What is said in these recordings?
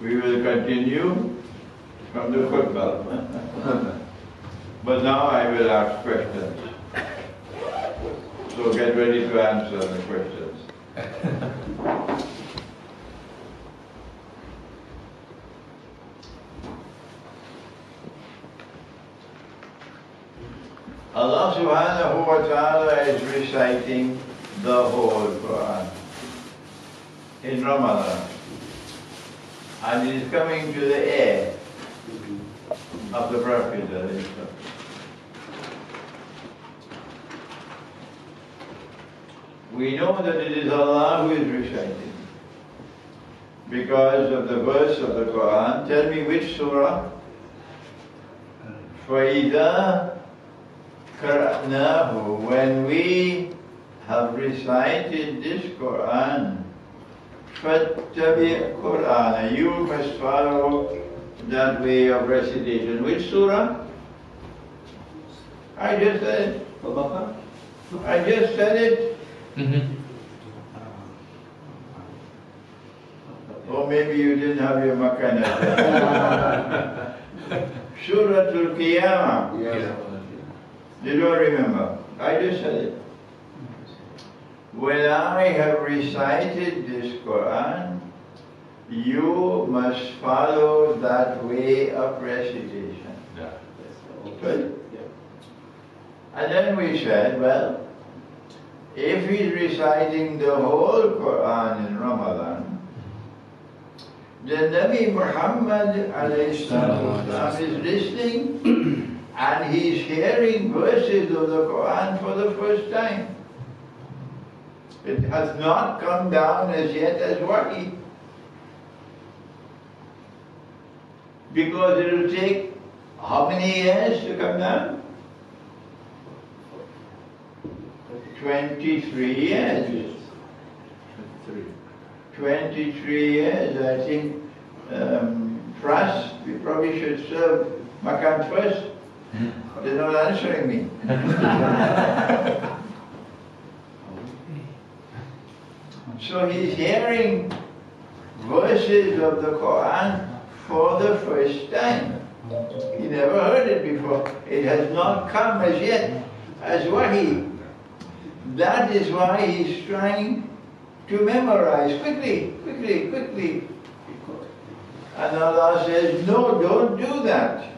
We will continue from the khutbah. but now I will ask questions. So get ready to answer the questions. Allah subhanahu wa ta'ala is reciting the whole Quran in Ramadan And it is coming to the air of the Prophet. alayhi salam. We know that it is Allah who is reciting because of the verse of the Quran. Tell me which surah? فَإِذَا قَرَأْنَاهُ When we have recited this Quran, Fattabi Quran. You must follow that way of recitation. Which surah? I just said it. I just said it. Mm-hmm. Or maybe you didn't have your makana. surah Al Qiyamah. Yes. You don't remember. I just said it. When I have recited this Quran, you must follow that way of recitation. Yeah. Good? And then we said, well, if he's reciting the whole Quran in Ramadan, then Nabi Muhammad alayhi salatu wasalam is listening and he's hearing verses of the Quran for the first time. It has not come down as yet as wahi. Because it will take how many years to come down? 23 years. 23 years, I think. Um, first, we probably should serve Makan first. They're not answering me. so he's hearing verses of the Quran for the first time. He never heard it before. It has not come as yet as wahi. That is why he's trying to memorize quickly, quickly, quickly. And Allah says, no, don't do that.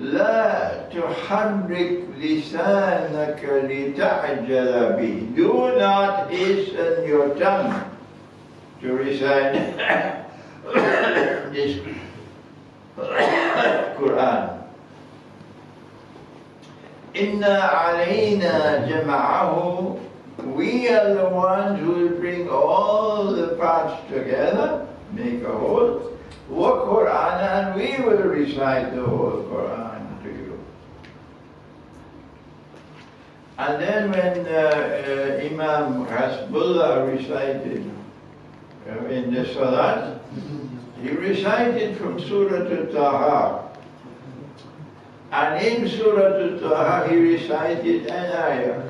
لا تحرك لسانك لتعجل به. Do not hasten your tongue to recite this Quran. Inna alayna jama'ahu. We are the ones who will bring all the parts together, make a whole. Wa Quran, and we will recite the whole Quran And then when uh, uh, Imam Hasbullah recited uh, in the Salat, he recited from Surah Al-Taha. And in Surah Al-Taha, he recited an ayah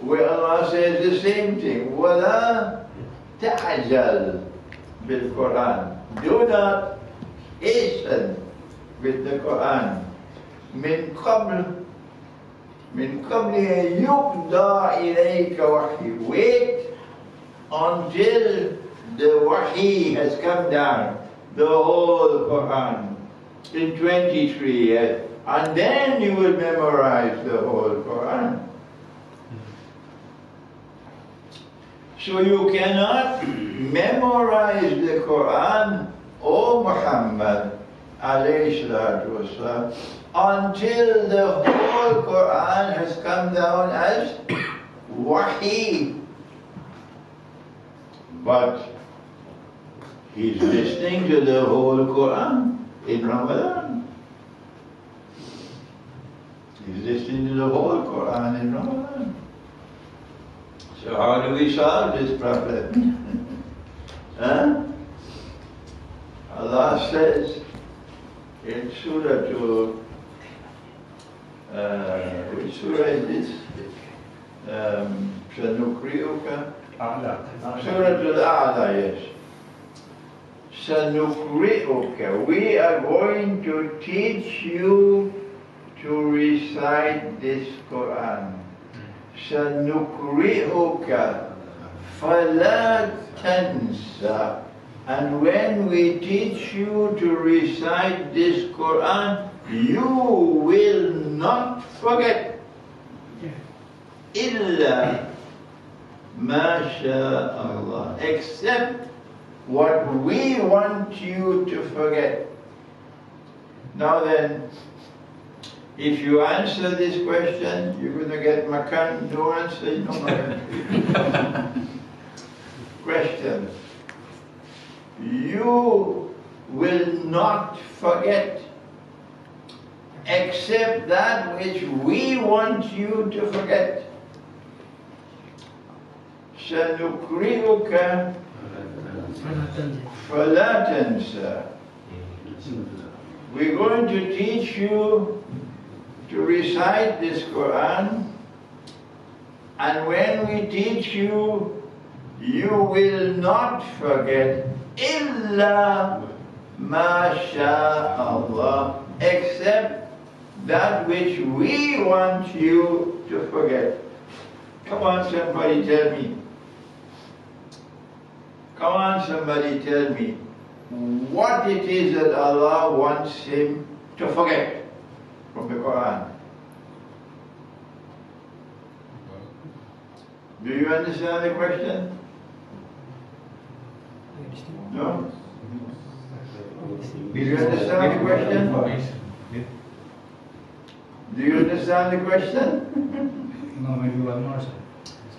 where Allah says the same thing. وَلَا تَعْجَلْ بِالْقُرْآنِ Do not hasten with the Quran. من قبل من قبل أن يقضى إليك وحي. Wait until the wahi has come down, the whole Quran in 23 years. And then you will memorize the whole Quran. So you cannot memorize the Quran, O Muhammad, wasalam, until the whole Quran has come down as wahi. But he's listening to the whole Quran in Ramadan. He's listening to the whole Quran in Ramadan. So how do we solve this problem? huh? Allah says in Surah to, uh, which surah is this? Um, سنقرئك Surah Al-A'la, yes. Sanukri'uka. We are going to teach you to recite this Quran. Sanukri'uka. Fala tansa. And when we teach you to recite this Quran, you will not forget. Illa Allah, except what we want you to forget. Now then, if you answer this question, you're going to get makan. No answer, no makan. question. You will not forget except that which we want you to forget. سنقرئك فلا تنسى We're going to teach you to recite this Quran and when we teach you you will not forget illa Allah except that which we want you to forget. Come on somebody tell me Come on, somebody tell me what it is that Allah wants him to forget from the Quran. Do you understand the question? No? Do you understand the question? Do you understand the question? No, maybe one more.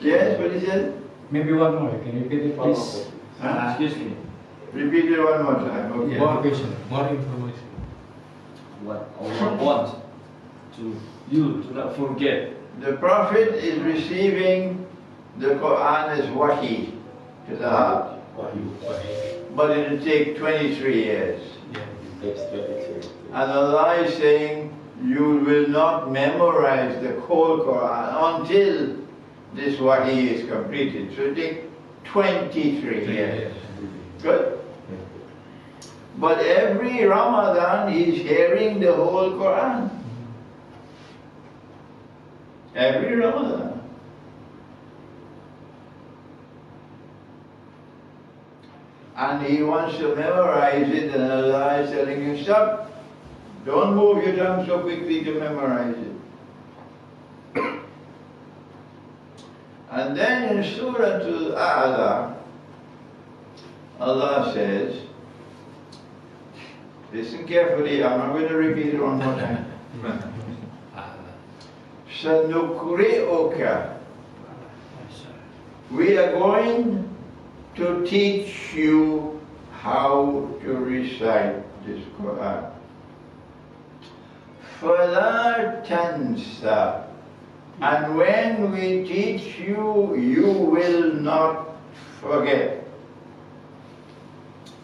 Yes, what is it? Maybe one more. Can you repeat it, please? Uh, excuse me. Repeat it one more time. Okay. More information. More information. What Allah wants to you to not forget. The Prophet is receiving the Quran as wahi to the heart. But it will take 23 years. And Allah is saying, you will not memorize the whole Quran until this wahi is completed. So it takes 23 years. Good. But every Ramadan he's hearing the whole Quran. Every Ramadan. And he wants to memorize it and Allah is telling him, stop. Don't move your tongue so quickly to memorize it. And then in Surah Al-A'la, Allah says, listen carefully, I'm not going to repeat it one more time. Sanukri'uka. We are going to teach you how to recite this Quran. فَلَا تَنْسَى and when we teach you, you will not forget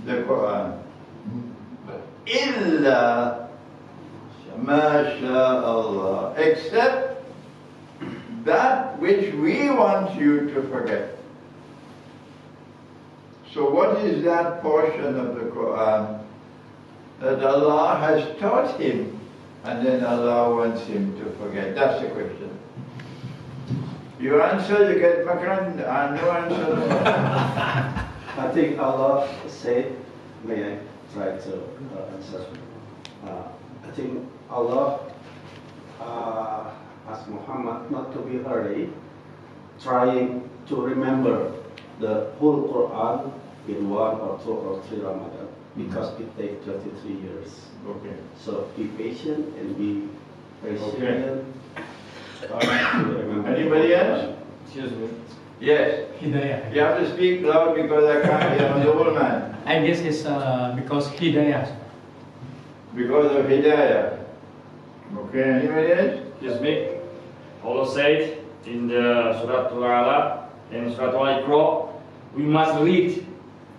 the Quran. Illa Allah, except that which we want you to forget. So what is that portion of the Quran that Allah has taught him and then Allah wants him to forget? That's the question. You answer, you get Makan, and no answer. I think Allah said, may I try to uh, answer? Uh, I think Allah uh, asked Muhammad not to be hurry, trying to remember the whole Quran in one or two or three Ramadan because it takes 23 years. Okay. So be patient and be patient. Okay. Anybody else? Excuse me. Yes. Hidayah. You have to speak loud because I can't hear the old man. I guess it's uh, because Hidayah. Because of Hidayah. Okay, anybody else? Excuse me. Allah said in the Surah Al-A'la and Surah Al-Iqra, we must read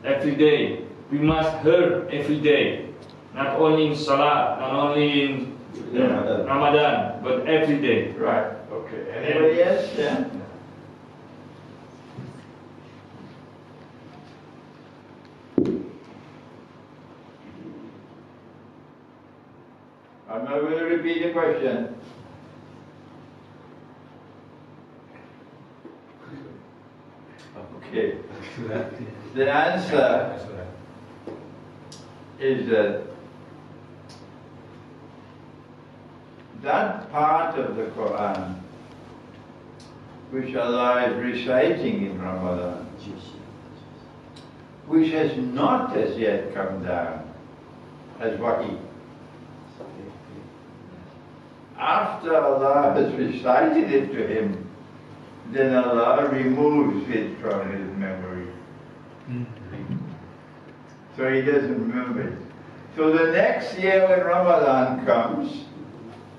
every day. We must hear every day. Not only in Salah, not only in uh, Ramadan. Ramadan, but every day. Right, okay. Anybody else? Yeah. I'm not going to repeat the question. Okay. The answer is that that part of the Quran which Allah is reciting in Ramadan, which has not as yet come down as wahi. After Allah has recited it to him, then Allah removes it from his memory. So he doesn't remember it. So the next year when Ramadan comes,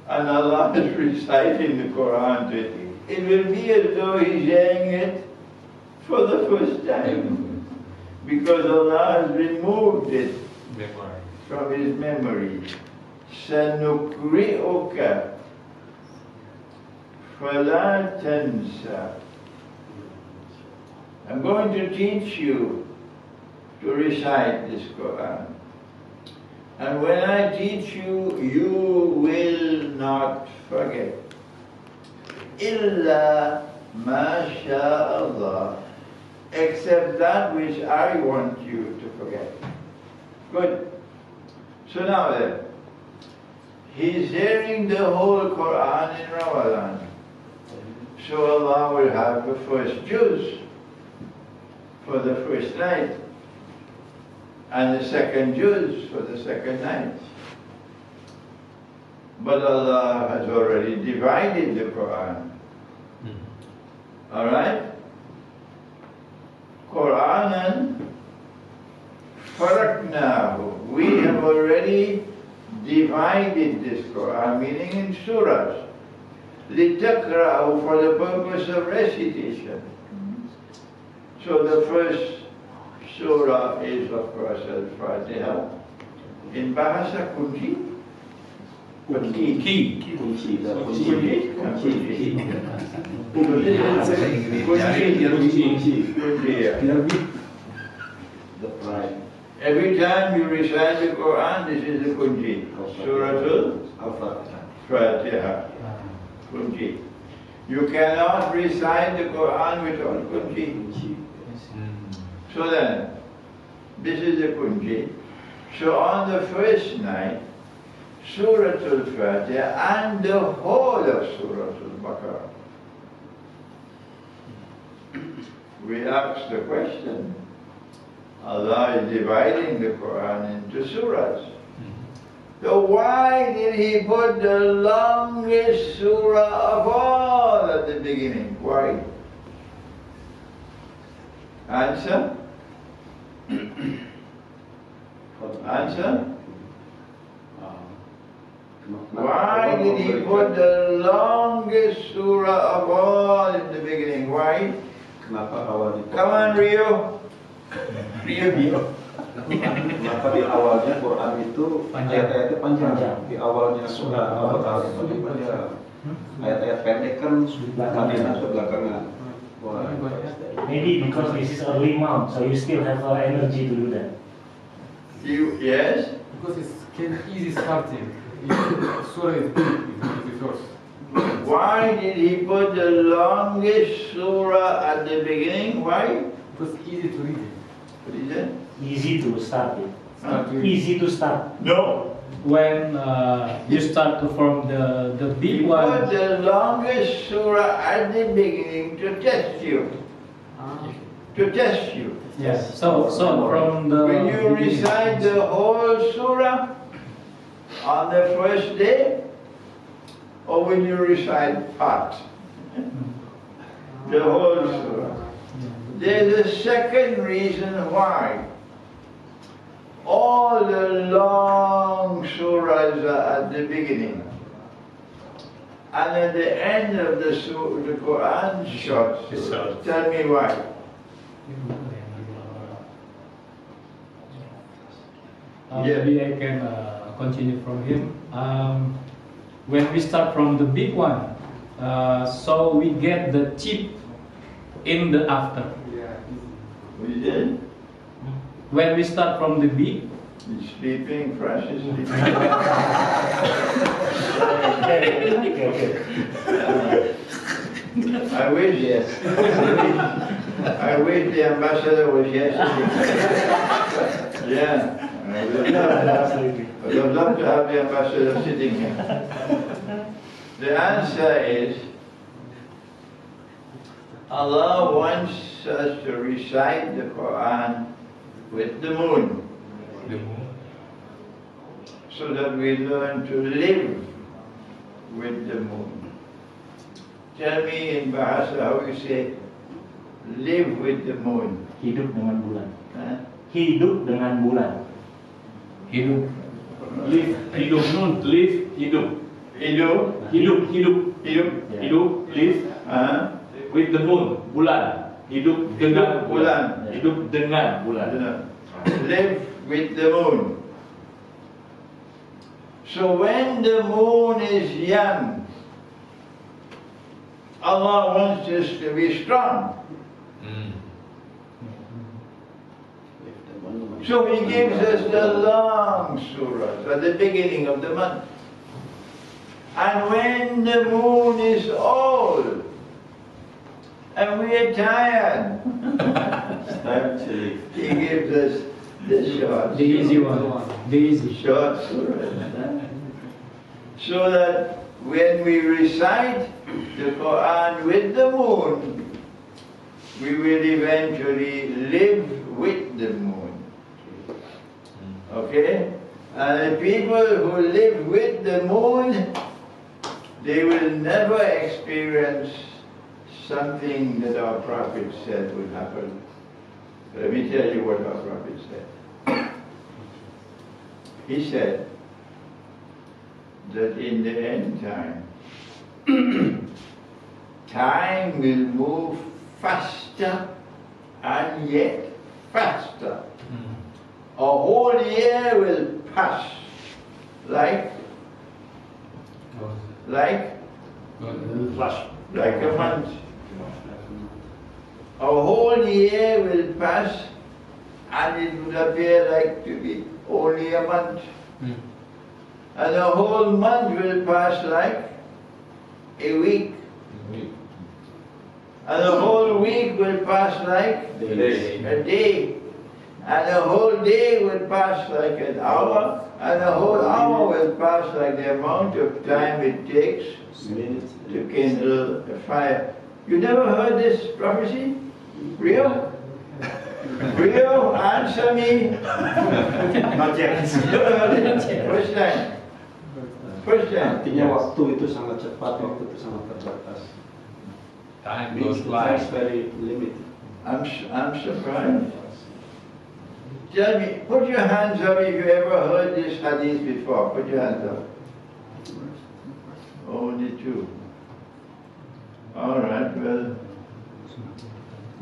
and Allah is reciting the Quran to him, it will be as though he's hearing it for the first time. Because Allah has removed it from his memory. سنقرئك فلا تنسى I'm going to teach you to recite this Quran. And when I teach you, you will not forget. Illa ma Allah, except that which I want you to forget. Good. So now then, he's hearing the whole Quran in Ramadan. So Allah will have the first juz for the first night and the second juz for the second night. But Allah has already divided the Quran. Alright? Quranan faraknahu. We have already divided this Quran, meaning in surahs. Litakrau for the purpose of recitation. So the first surah is of course Al-Fatiha in Bahasa Kunci. Every time you recite the Quran, this is the Kunci. Surah Al-Fatiha. Kunci. You cannot recite the Quran without. Kunci. So then, this is the Kunji. So on the first night, Surah Al-Fatiha and the whole of Surah Al-Baqarah. We ask the question, Allah is dividing the Quran into surahs. So why did he put the longest surah of all at the beginning? Why? Answer? Answer? Why did he put the longest surah of all in the beginning? Why? Come on, Rio. Rio, Rio. Kenapa di awalnya Quran itu Panjang. ayat-ayatnya panjang. Panjang. Di awalnya surah Al-Baqarah itu panjang. Ayat-ayat pendek kan Madinah sudah belakangan. Wah. Maybe because this is early month, so you still have uh, energy to do that. You, yes? Because it's can easy starting. Surah is the first. Why did he put the longest surah at the beginning? Why? Because easy to read it. It? Easy to start it. Start with- Easy to start. No. When uh, you start to form the, the big put one, the longest surah at the beginning to test you. To test you. yes. So, so from the When you beginning- recite the whole surah on the first day, or when you recite part, the whole surah. There's a second reason why. All the long surahs are at the beginning. And at the end of the, sur- the Quran, short. Surah. Tell me why. Uh, Yeah. Maybe I can uh, continue from him. Um, when we start from the big one, uh, so we get the chip in the after. Yeah. We did? When we start from the big, He's sleeping, Fresh is sleeping. Okay, okay, okay. I wish, yes. I wish the ambassador was yesterday. Yeah. I would love- absolutely. I would love to have the ambassador sitting here. The answer is, Allah wants us to recite the Quran with the moon so that we learn to live with the moon. Tell me in Bahasa how you say live with the moon. Hidup dengan bulan. Huh? Hidup dengan bulan. hidup. Live, hidup, nun, live, hidup. Hidup, Hidup, hidup, hidup, hidup, live huh? with the moon, bulan. Hidup dengan bulan. Hidup dengan bulan. Ah. live with the moon. So when the moon is young, Allah wants us to be strong. Hmm. So He gives us the long surahs at the beginning of the month. And when the moon is old and we are tired, Time to. He gives us the short, The easy one. The easy. short surahs. So that when we recite the Quran with the moon, we will eventually live with the moon. Okay? And the people who live with the moon, they will never experience something that our Prophet said would happen. Let me tell you what our Prophet said. He said that in the end time, time will move faster and yet faster. A whole year will pass like, like, Flash. like a month. A whole year will pass and it would appear like to be only a month. Mm. And a whole month will pass like a week. And a whole week will pass like Days. a day. And a whole day will pass like an hour. And a whole hour will pass like the amount of time it takes Minutes. to kindle a fire. You never heard this prophecy? Rio? Rio, answer me. Not yet. Never heard it? First time. First time. Artinya waktu itu sangat cepat, waktu itu sangat terbatas. Time goes by. time is very limited. I'm, I'm surprised. Tell me, put your hands up if you ever heard this hadith before. Put your hands up. Only two. All right, well,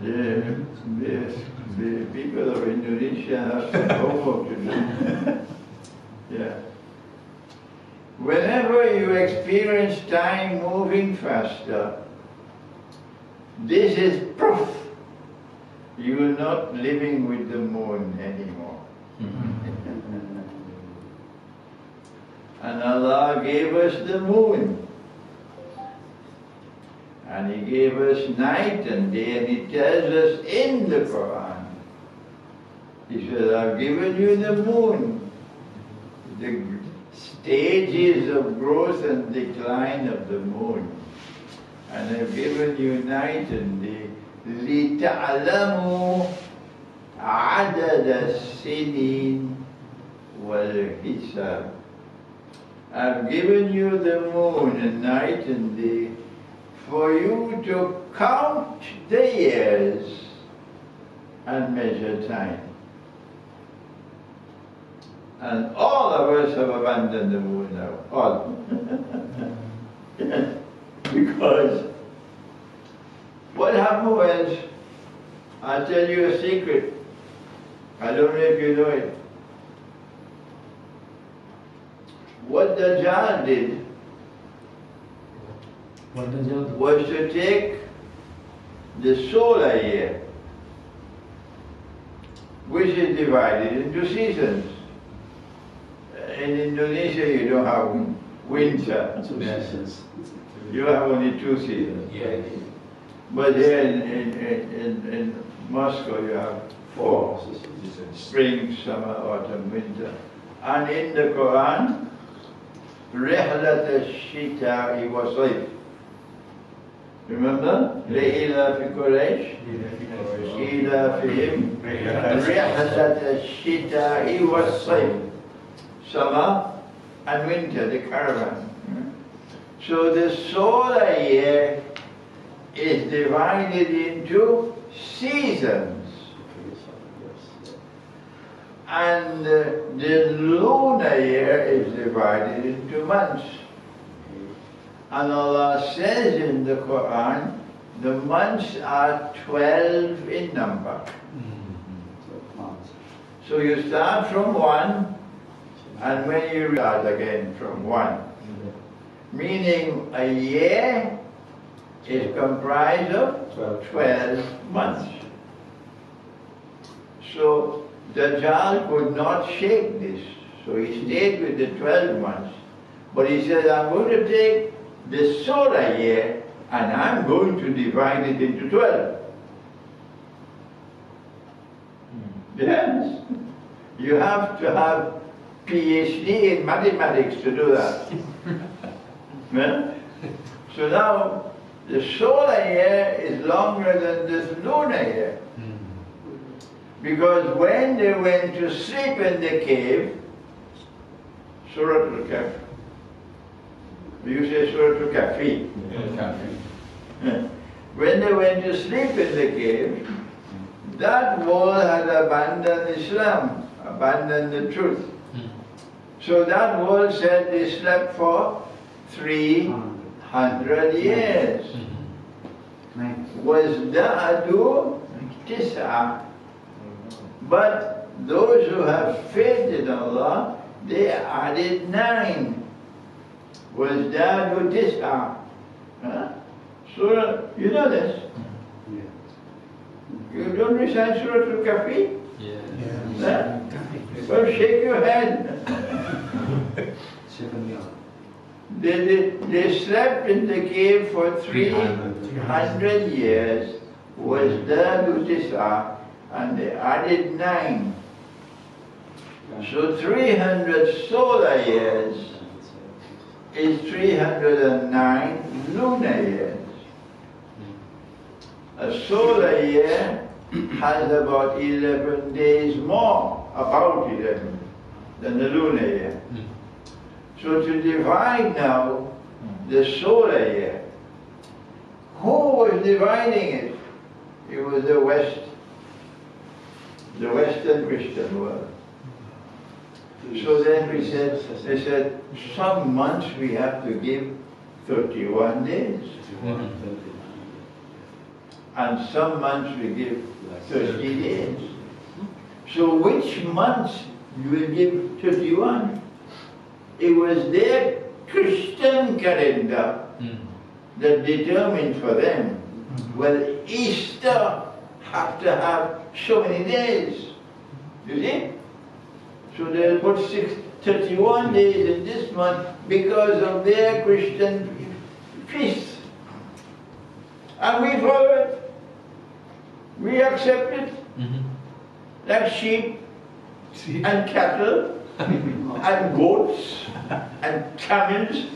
the, the, the people of Indonesia have some homework to do. yeah. Whenever you experience time moving faster, this is proof you're not living with the moon anymore. And Allah gave us the moon. And He gave us night and day, and He tells us in the Quran. He said, I've given you the moon, the stages of growth and decline of the moon. And I've given you night and day. لِتَعْلَمُوا عَدَدَ السِّنِينَ وَالْحِسَابِ I've given you the moon and night and day for you to count the years and measure time. And all of us have abandoned the moon now. All. Because what happened was, I'll tell you a secret. I don't know if you know it. What Dajjal did What does that do? was to take the solar year which is divided into seasons. In Indonesia, you don't have winter. Two seasons. You have only two seasons. Yes. But here in, in, in, in Moscow, you have four. Spring, summer, autumn, winter. And in the Quran, رحلة الشتاء والصيف. Remember? لإلى في قريش إيلافهم رحلة الشتاء والصيف. Summer and winter, the caravan. So the solar year is divided into seasons. And uh, the lunar year is divided into months. And Allah says in the Quran, the months are 12 in number. So you start from one, and when you start again from one. Meaning a year is comprised of 12 months. So Dajjal could not shake this. So he stayed with the 12 months. But he said, I'm going to take the solar year and I'm going to divide it into 12. Yes. You have to have PhD in mathematics to do that. yeah? So now the solar year is longer than this lunar year. Because when they went to sleep in the cave, Surah Al-Kahf, you say Surah Al-Kahfi. Yeah. When they went to sleep in the cave, that world had abandoned Islam, abandoned the truth. Hmm. So that world said they slept for 300 hmm. years. Hmm. Was Da'adu Tis'a. But those who have faith in Allah, they added nine. Was Da'adu Tis'a. Huh? Surah, you know this? Yeah. You don't recite Surah Al-Kahfi? Huh? Well, shake your head. They, they, they slept in the cave for 300 years, was there Tis'a, and they added nine. So 300 solar years is 309 lunar years. A solar year has about 11 days more, about 11, than the lunar year. So to divide now the solar year, who was dividing it? It was the West, the Western Christian world. So then we said, they said, some months we have to give 31 days. And some months we give 30 days. So which months you will give 31? It was their Christian calendar that determined for them. Well, Easter have to have so many days. You see? So they put six, 31 days in this month because of their Christian feasts. And we follow it. We accept it. Mm-hmm. Like sheep and cattle and goats and camels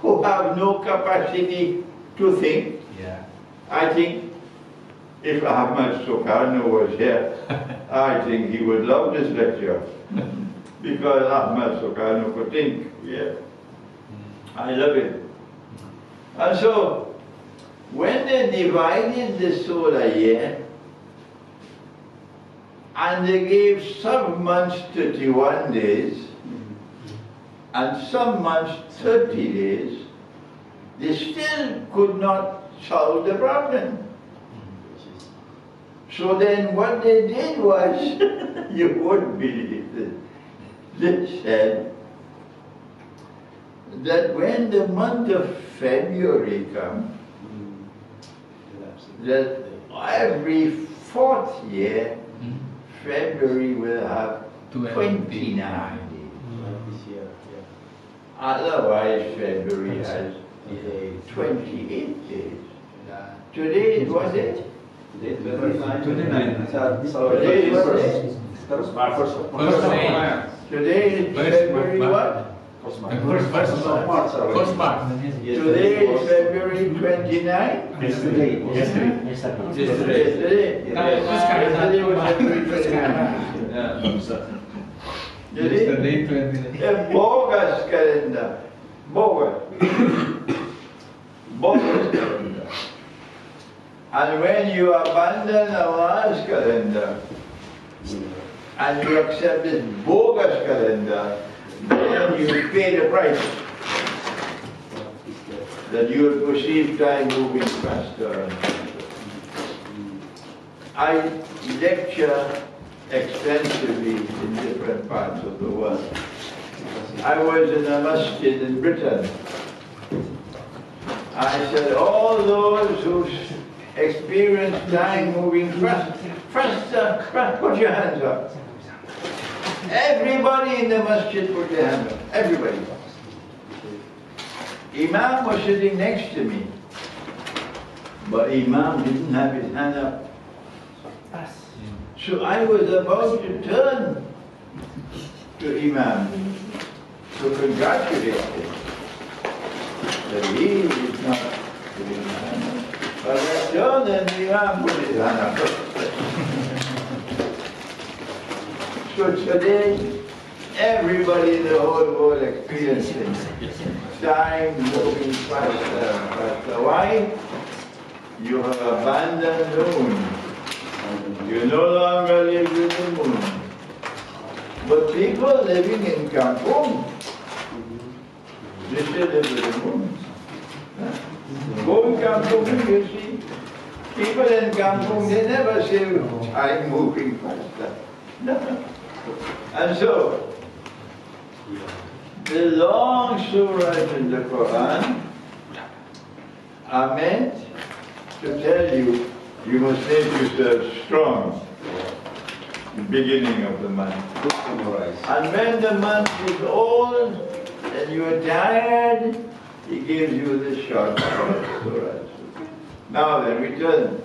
who have no capacity to think. Yeah. I think if Ahmad Sukarno was here, I think he would love this lecture. because Ahmad Sukarno could think. Yeah. Mm. I love it. And so, when they divided the solar year, and they gave some months 31 days, mm. and some months 30 days, they still could not solve the problem. So then what they did was, you wouldn't believe it, they said that when the month of February comes, that every fourth year, February will have 29 days. This year, yeah. Otherwise, February has 28 days. Today is what day? Today, 29. 29. So, so Today is? First, first of First of March. Today February what? First First, first of March. already. First March. Today is February 29? Yesterday. Yesterday. Yesterday. Yesterday. Yesterday? Kalau itu sekarang Yesterday was satu, February 29. Jadi, Yesterday 29. a bogus calendar. Bogus. bogus calendar. And when you abandon the Allah's calendar and you accept this bogus calendar, then you pay the price. That you will perceive time moving faster. I lecture extensively in different parts of the world. I was in a masjid in Britain. I said, all those who experience time moving fast, faster, uh, fast, put your hands up. Everybody in the masjid put their hands up. Everybody. Imam was sitting next to me. But Imam didn't have his hand up. So I was about to turn to Imam to congratulate him that he is not putting his hand up. But I turned and Imam put his hand up. So today, everybody in the whole world experiences time moving faster faster. Why? You have abandoned the moon. You no longer live with the moon. But people living in Kampung, they still live with the moon. Huh? Go in Kampung, you see. People in Kampung, they never say time moving faster. No. And so, the long surahs in the Quran are meant to tell you you must make yourself strong the beginning of the month. And when the month is old and you are tired, he gives you this short surahs. Now then, we turn.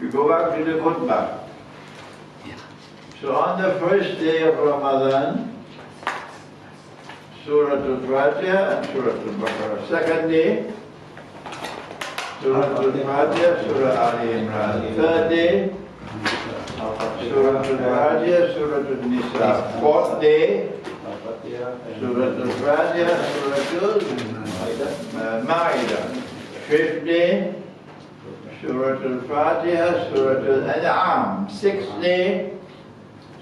We go back to the khutbah. So on the first day of Ramadan, Surah Al-Fatiha and Surah Al-Baqarah. Second day, Surah Al-Fatiha, Surah Ali Imran. Third day, Surah Al-Fatiha, Surah Al-Nisa. Fourth day, Surah Al-Fatiha, Surah Al-Ma'idah. Uh, Fifth day, Surah Al-Fatiha, Surah Al-An'am. Sixth day,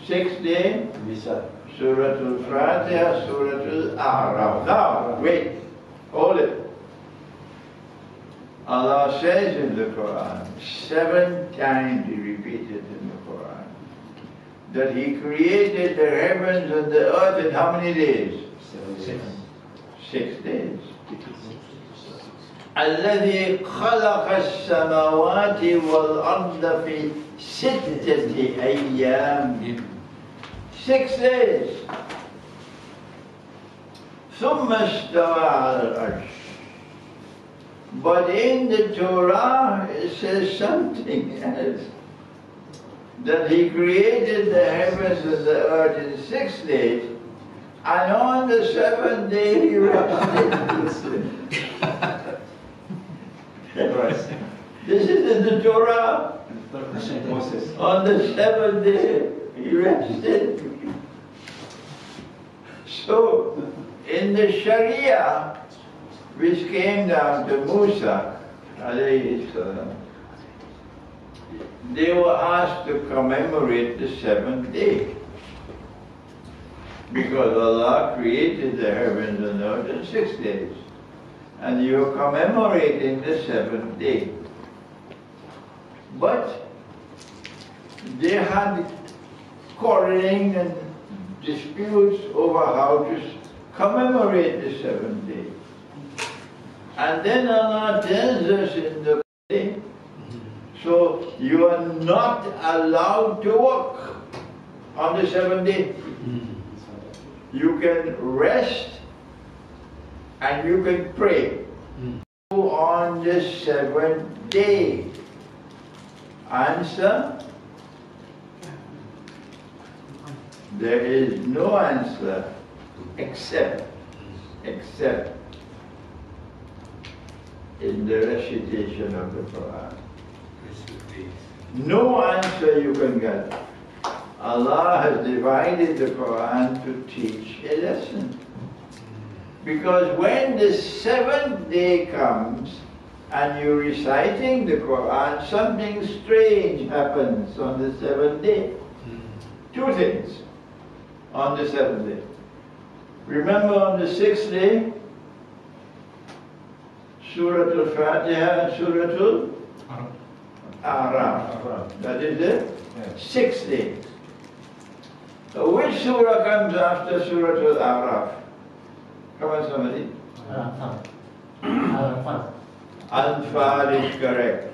sixth day, Bisa. Surah Al-Fatiha, Surah Al-A'raf. Now, wait, hold it. Allah says in the Quran, seven times He repeated in the Quran, that He created the heavens and the earth in how many days? Seven. Six days. الذي خلق السماوات والأرض في ستة أيام Six days ثم استوى على العرش But in the Torah it says something else. That he created the heavens and the earth in six days, and on the seventh day he rested. Torah. On the seventh day he rested. So, in the Sharia, which came down to Musa, salam, they were asked to commemorate the seventh day. Because Allah created the heavens and earth in six days. And you're commemorating the seventh day. But they had quarreling and disputes over how to commemorate the seventh day. And then Allah tells us in the day, so you are not allowed to work. on the seventh day. You can rest and you can pray hmm. on the seventh day. Answer? There is no answer except, except in the recitation of the Quran. No answer you can get. Allah has divided the Quran to teach a lesson. Because when the seventh day comes and you're reciting the Quran, something strange happens on the seventh day. Hmm. Two things on the seventh day. Remember on the sixth day, Surah Al-Fatiha and Surah Al-Araf. That is the sixth day. So which surah comes after Surah Al-Araf? Come on somebody. Al-Anfal. Anfal is correct.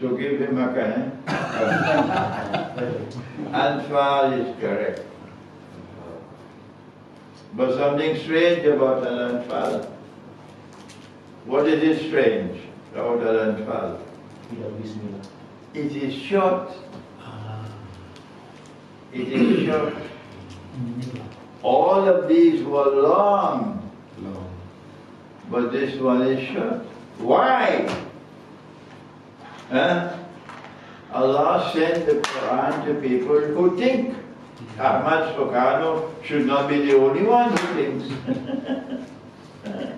So give him a pen. Anfal is correct. But something strange about an Anfal. What is it strange about an Anfal? It is short. It is short. All of these were long. But this one is short. Why? Huh? Allah sent the Quran to people who think. Ahmad Sokano should not be the only one who thinks.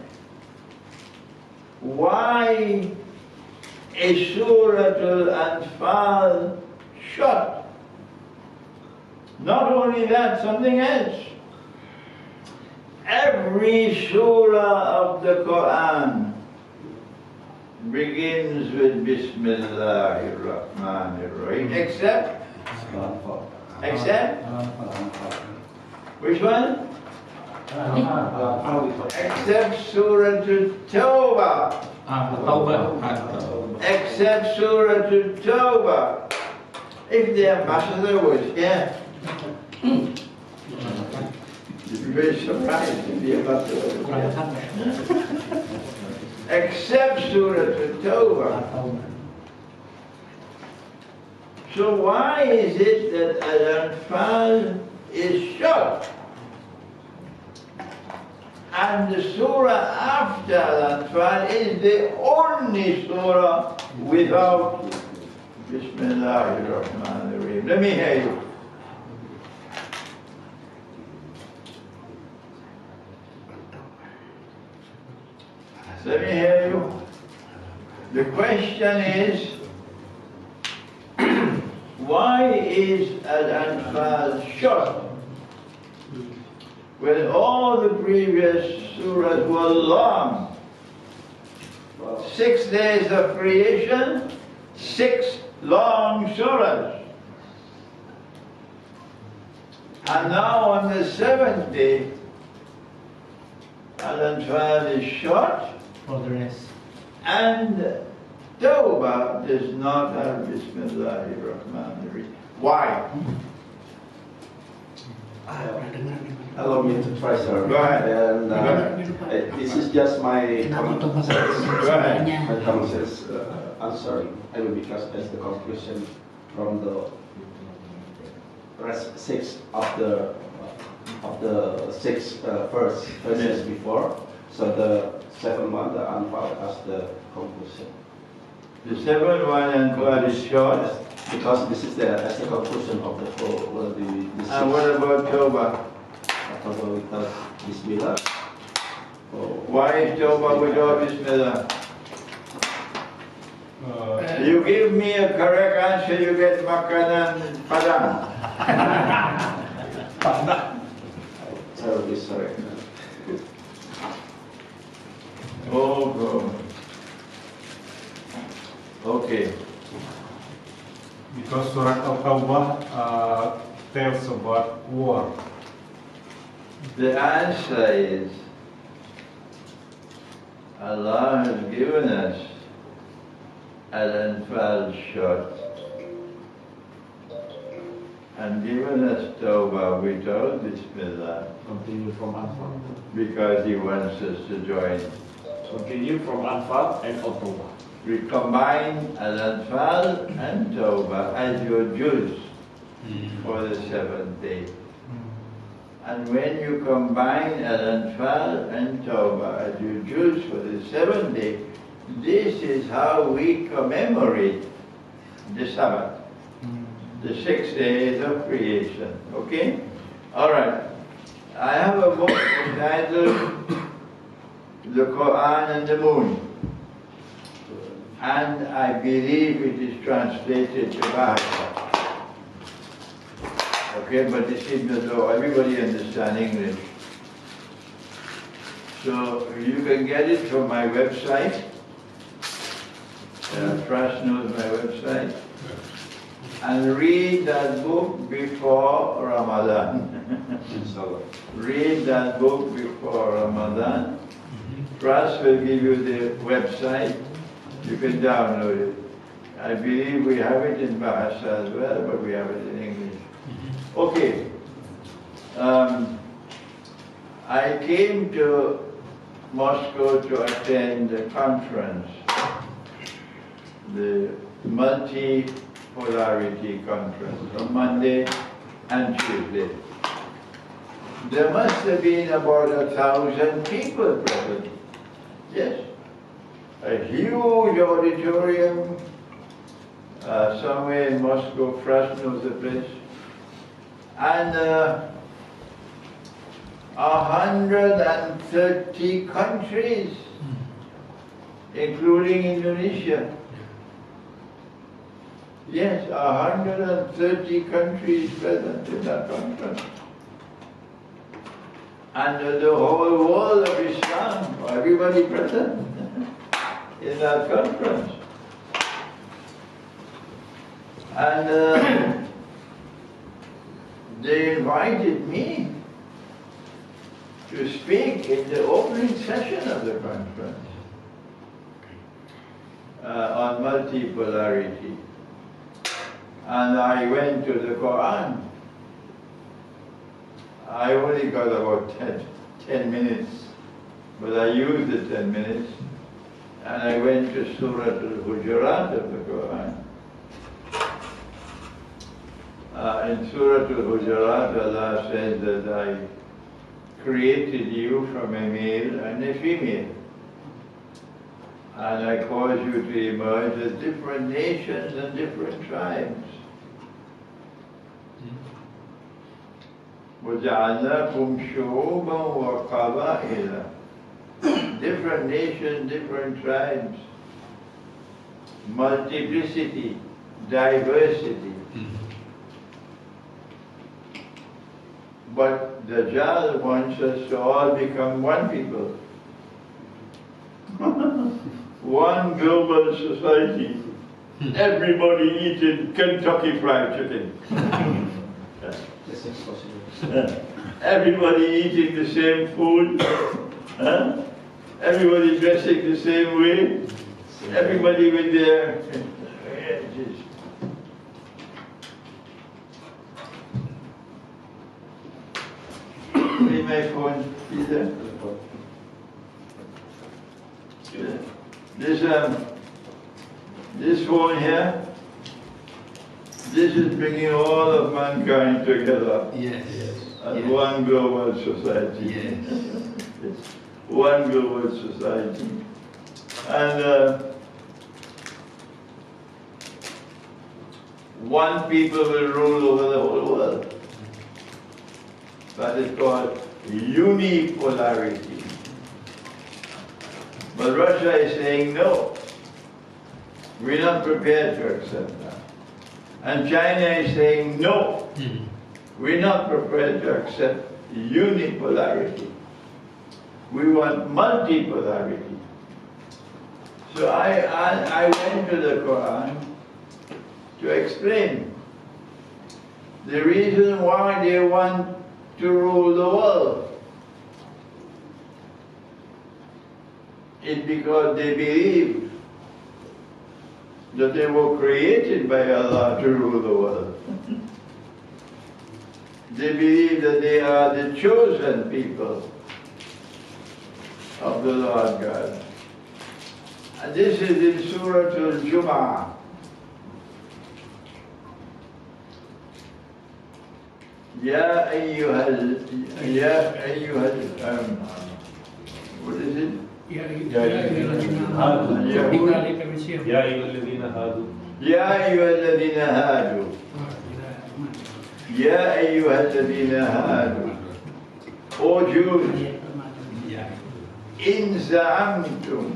Why is Surah Al-Anfal short? Not only that, something else. Every surah of the Quran begins with Bismillahir Rahmanir Rahim, except, except, which one? Except Surah Tawbah. Ah. Except Surah Tawbah. If the ambassador was here, you'd be very surprised the ambassador was here. Except Surah Tawbah. So why is it that Al-Anfal is short? And the surah after Al-Anfal is the only surah without Bismillahir Rahmanir Rahim. Let me hear you. Let me hear you. The question is, why is Al-Anfal short? When all the previous surahs were long. Six days of creation, six long surahs. And now on the seventh day, Al-Anfal is short, For the rest. and Tawbah does not have Bismillahir Rahmanir Rahim. Why? Allow me to try, sir. Go ahead. And uh, uh, this is just my common sense, Go ahead. my common sense uh, answer. I mean, because that's the conclusion from the rest six of the of the six uh, first verses before. So the second one, the Anfal, as the conclusion. The seventh one Anfal is short. Because this is the as the conclusion of the whole well, the, the And what about Tawbah? October without Bismillah. Oh, Why is Tawbah without Bismillah? Uh, you give me a correct answer, you get makanan padang. terribly sorry. Oh, God. Okay. Because Surat Al-Tawbah uh, tells about war. The answer is Allah has given us Al-Anfal short and given us Tawbah without Bismillah Continue from Alpha. because He wants us to join. Continue from Anfal and October. We combine Al-Anfal and Tawbah as your juz hmm. for the seventh day. And when you combine Al-Anfal and Tawbah as your juz for the seventh day, this is how we commemorate the Sabbath, hmm. the six days of creation. Okay? All right. I have a book entitled The Quran and the Moon. And I believe it is translated to Bahasa. Okay, but it seems as though everybody understands English. So you can get it from my website. Uh, Trust knows my website. And read that book before Ramadan. Inshallah. read that book before Ramadan. Trust will give you the website. You can download it. I believe we have it in Bahasa as well, but we have it in English. Okay. Um, I came to Moscow to attend the conference, the multi-polarity conference on Monday and Tuesday. There must have been about a thousand people present. Yes. A huge auditorium uh, somewhere in Moscow, Frost knows the place. And uh, 130 countries, including Indonesia. Yes, 130 countries present in that conference and the whole world of Islam, everybody present in that conference. And uh, they invited me to speak in the opening session of the conference uh, on multipolarity. And I went to the Quran I only got about 10, 10 minutes, but I used the 10 minutes, and I went to Surah Al-Hujurat of the Quran. Uh, in Surah Al-Hujurat, Allah says that I created you from a male and a female. And I caused you to emerge as different nations and different tribes. وَجَعَلْنَاكُمْ شُعُوبًا وَقَبَائِلًا Different nations, different tribes, multiplicity, diversity. But Dajjal wants us to all become one people. one global society. Everybody eating Kentucky Fried Chicken. Yes, it's possible. Everybody eating the same food. Huh? Everybody dressing the same way. Everybody with their. Peter? This um, this phone here. This is bringing all of mankind together Yes. as Yes. one global society. Yes. one global society. And uh, one people will rule over the whole world. That is called unipolarity. But Russia is saying no. We're not prepared to accept that. And China is saying no. Hmm. We're not prepared to accept unipolarity. We want multipolarity. So I, I, I went to the Quran to explain the reason why they want to rule the world is because they believe that they were created by Allah to rule the world. they believe that they are the chosen people of the Lord God. And this is in Surah Al-Jum'ah. يا أيها ال... يا أيها ال... um, what is it? يا أيها الذين هادوا يا أيها الذين هادوا يا أيها الذين هادوا O Jews إن زعمتم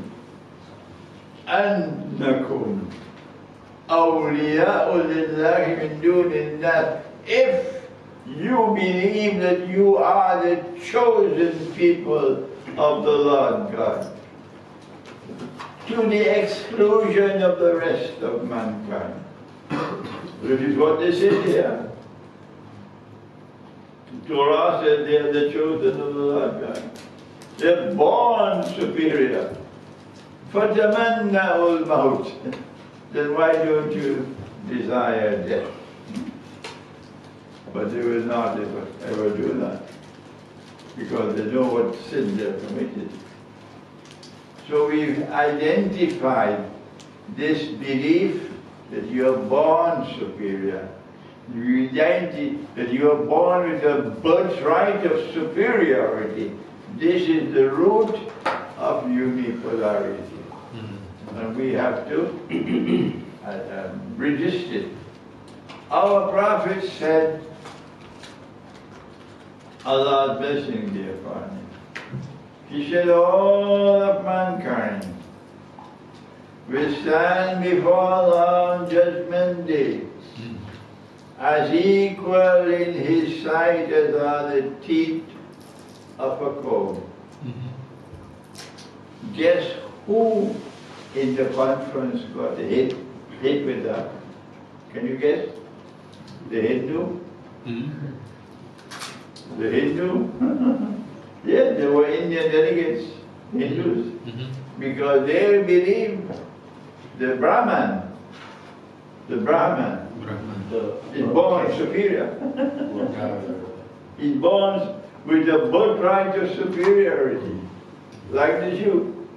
أنكم أولياء لله من دون الناس if you believe that you are the chosen people of the Lord God to the exclusion of the rest of mankind. Which is what they say here. Torah said they are the chosen of the Lord God. They're born superior. فَتَمَنَّعُ الْمَوْتِ Then why don't you desire death? But they will not ever, ever do that. Because they know what sin they've committed. So we've identified this belief that you are born superior. You identify that you are born with a birthright of superiority. This is the root of unipolarity. And we have to uh, um, resist it. Our Prophet said, Allah's blessing be upon him. He said, all of mankind will stand before Allah on Judgment Day as equal in his sight as are the teeth of a comb. Guess who in the conference got hit, hit with that? Can you guess? The Hindu? Hmm? The Hindu? yeah, they were Indian delegates, Hindus, mm-hmm. because they believe the Brahman, the Brahman is born superior. He's born with the birthright of superiority, like the Jew.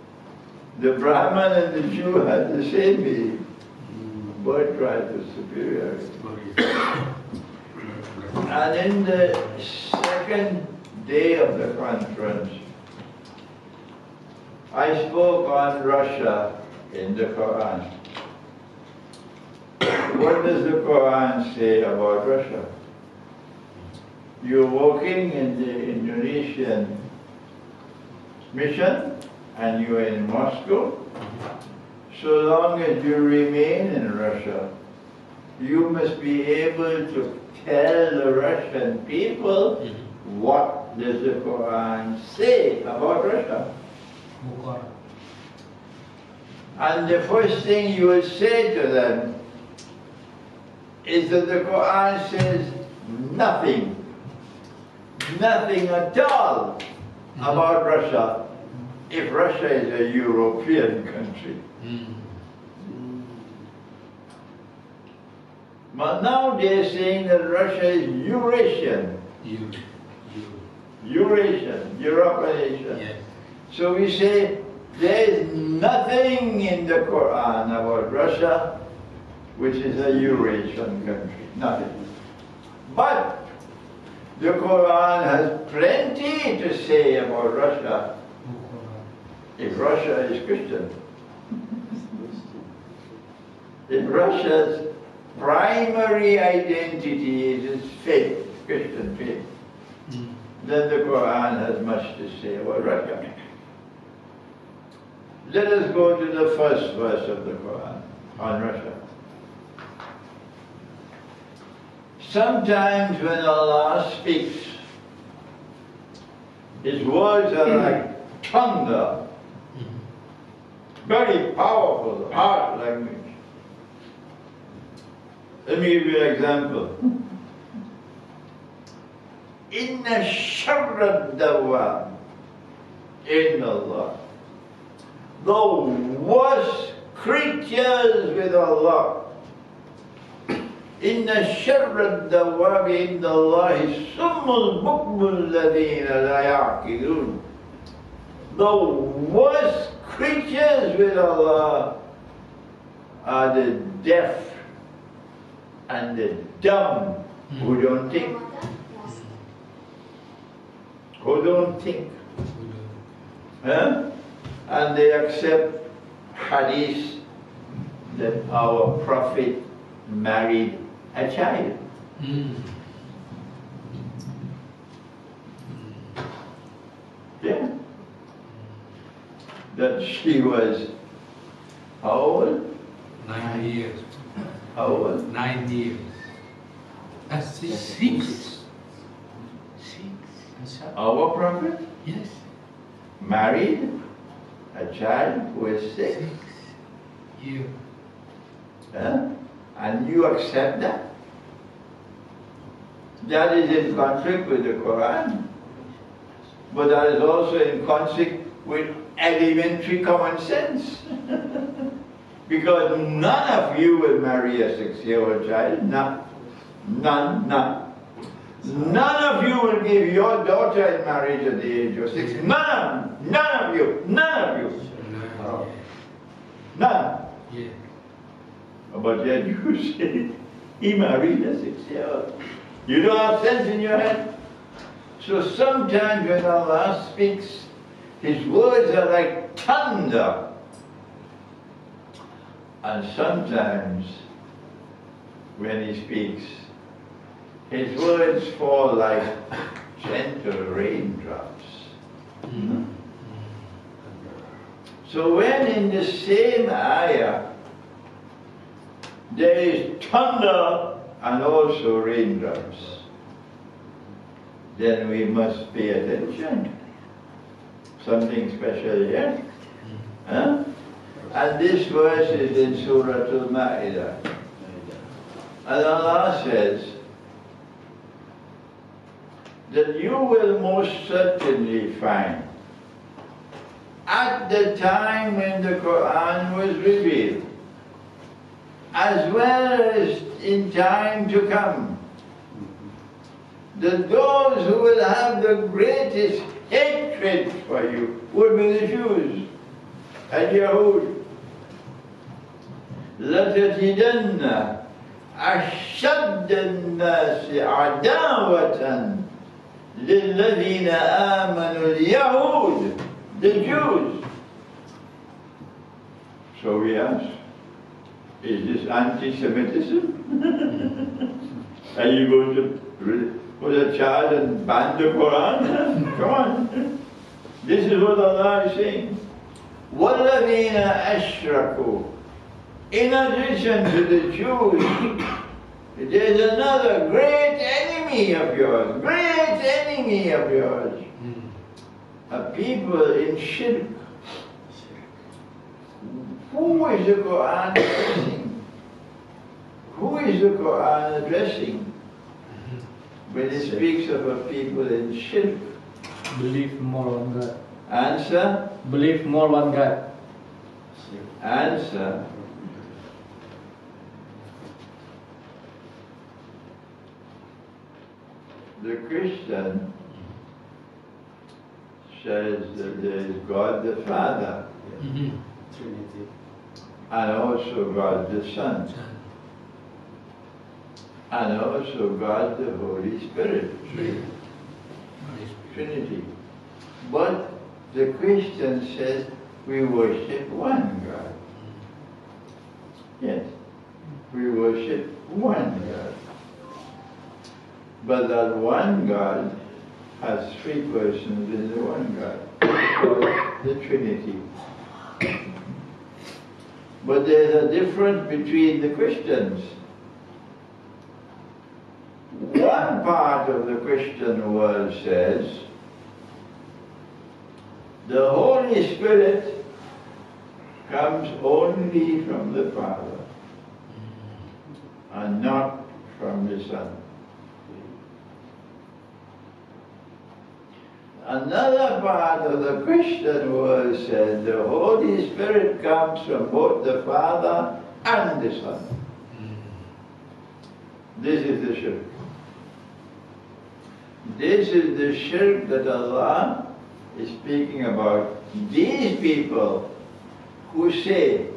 The Brahman and the Jew had the same belief, mm. birthright of superiority. And in the second day of the conference, I spoke on Russia in the Quran. What does the Quran say about Russia? You're working in the Indonesian mission and you're in Moscow. So long as you remain in Russia, you must be able to tell the Russian people mm-hmm. what does the Quran say about Russia. Bukhara. And the first thing you will say to them is that the Quran says nothing, nothing at all mm-hmm. about Russia if Russia is a European country. Mm-hmm. But now they're saying that Russia is Eurasian, Eurasian, European Asia. So we say there is nothing in the Quran about Russia which is a Eurasian country. Nothing. But the Quran has plenty to say about Russia if Russia is Christian. If Russia's primary identity is its faith, Christian faith, hmm. then the Quran has much to say about Russia. Let us go to the first verse of the Quran on Russia. Sometimes when Allah speaks, His words are hmm. like thunder, hmm. very powerful, hard like language. Let me give you an example. Inna sharra dawa in Allah. The worst creatures with Allah إن شر الدواب عند الله السم البكم الذين لا يعقلون The worst creatures with Allah are the deaf and the dumb who hmm. don't think. Who don't think. Huh? And they accept hadith that our Prophet married a child. Hmm. Yeah. That she was how old? Nine years. Oh, how old? Nine years. That's six. Six. Six. Our Prophet Yes. married a child who is six. Six. years. Huh? And you accept that? That is in conflict with the Quran. But that is also in conflict with elementary common sense. because none of you will marry a six-year-old child. None. None, none. None of you will give your daughter in marriage at the age of six. None. None of you. None of you. None. But yet you say he married a six-year-old. You don't have sense in your head. So sometimes when Allah speaks, His words are like thunder. And sometimes when He speaks, His words fall like gentle raindrops. So when in the same ayah there is thunder and also raindrops, then we must pay attention. Something special here. Huh? And this verse is in Surah Al-Ma'idah. And Allah says that you will most certainly find at the time when the Quran was revealed, as well as in time to come, that those who will have the greatest hatred for you will be the Jews and Yahud. لتجدن أشد الناس عداوة للذين آمنوا اليهود the Jews. So we ask, is this anti-Semitism? Are you going to put a charge and ban the Quran? Come on. This is what Allah is saying. وَالَّذِينَ أَشْرَكُوا In addition to the Jews, there's another great enemy of yours, great enemy of yours hmm. a people in shirk. Who is the Quran addressing? Who is the Quran addressing hmm. when it speaks of a people in shirk? Believe more on God. Answer, Believe more on God. answer. The Christian says that there is God the Father Mhm. Trinity. and also God the Son and also God the Holy Spirit. Trinity. But the Christian says we worship one God. Yes, we worship one God. But that one God has three persons in the one God, the Trinity. But there's a difference between the Christians. One part of the Christian world says the Holy Spirit comes only from the Father and not from the Son. Another part of the Christian world says the Holy Spirit comes from both the Father and the Son. This is the shirk. This is the shirk that Allah is speaking about. These people who say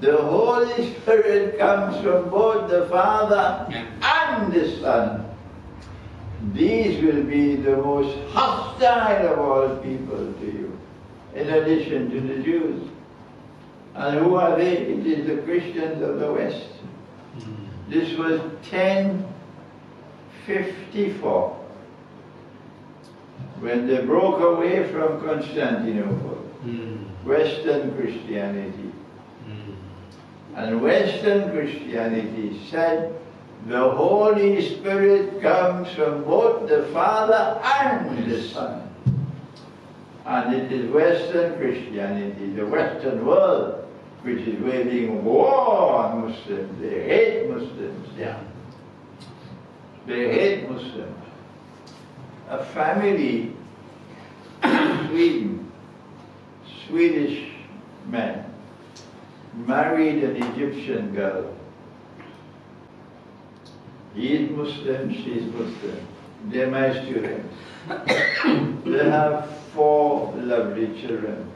the Holy Spirit comes from both the Father and the Son. These will be the most hostile of all people to you, in addition to the Jews. And who are they? It is the Christians of the West. Hmm. This was 1054 when they broke away from Constantinople, hmm. Western Christianity. Hmm. And Western Christianity said the Holy Spirit comes from both the Father and the Son. And it is Western Christianity, the Western world, which is waging war on Muslims. They hate Muslims. Yeah. They hate Muslims. A family in Sweden, Swedish man, married an Egyptian girl. He is Muslim, she is Muslim. They're my students. they have four lovely children.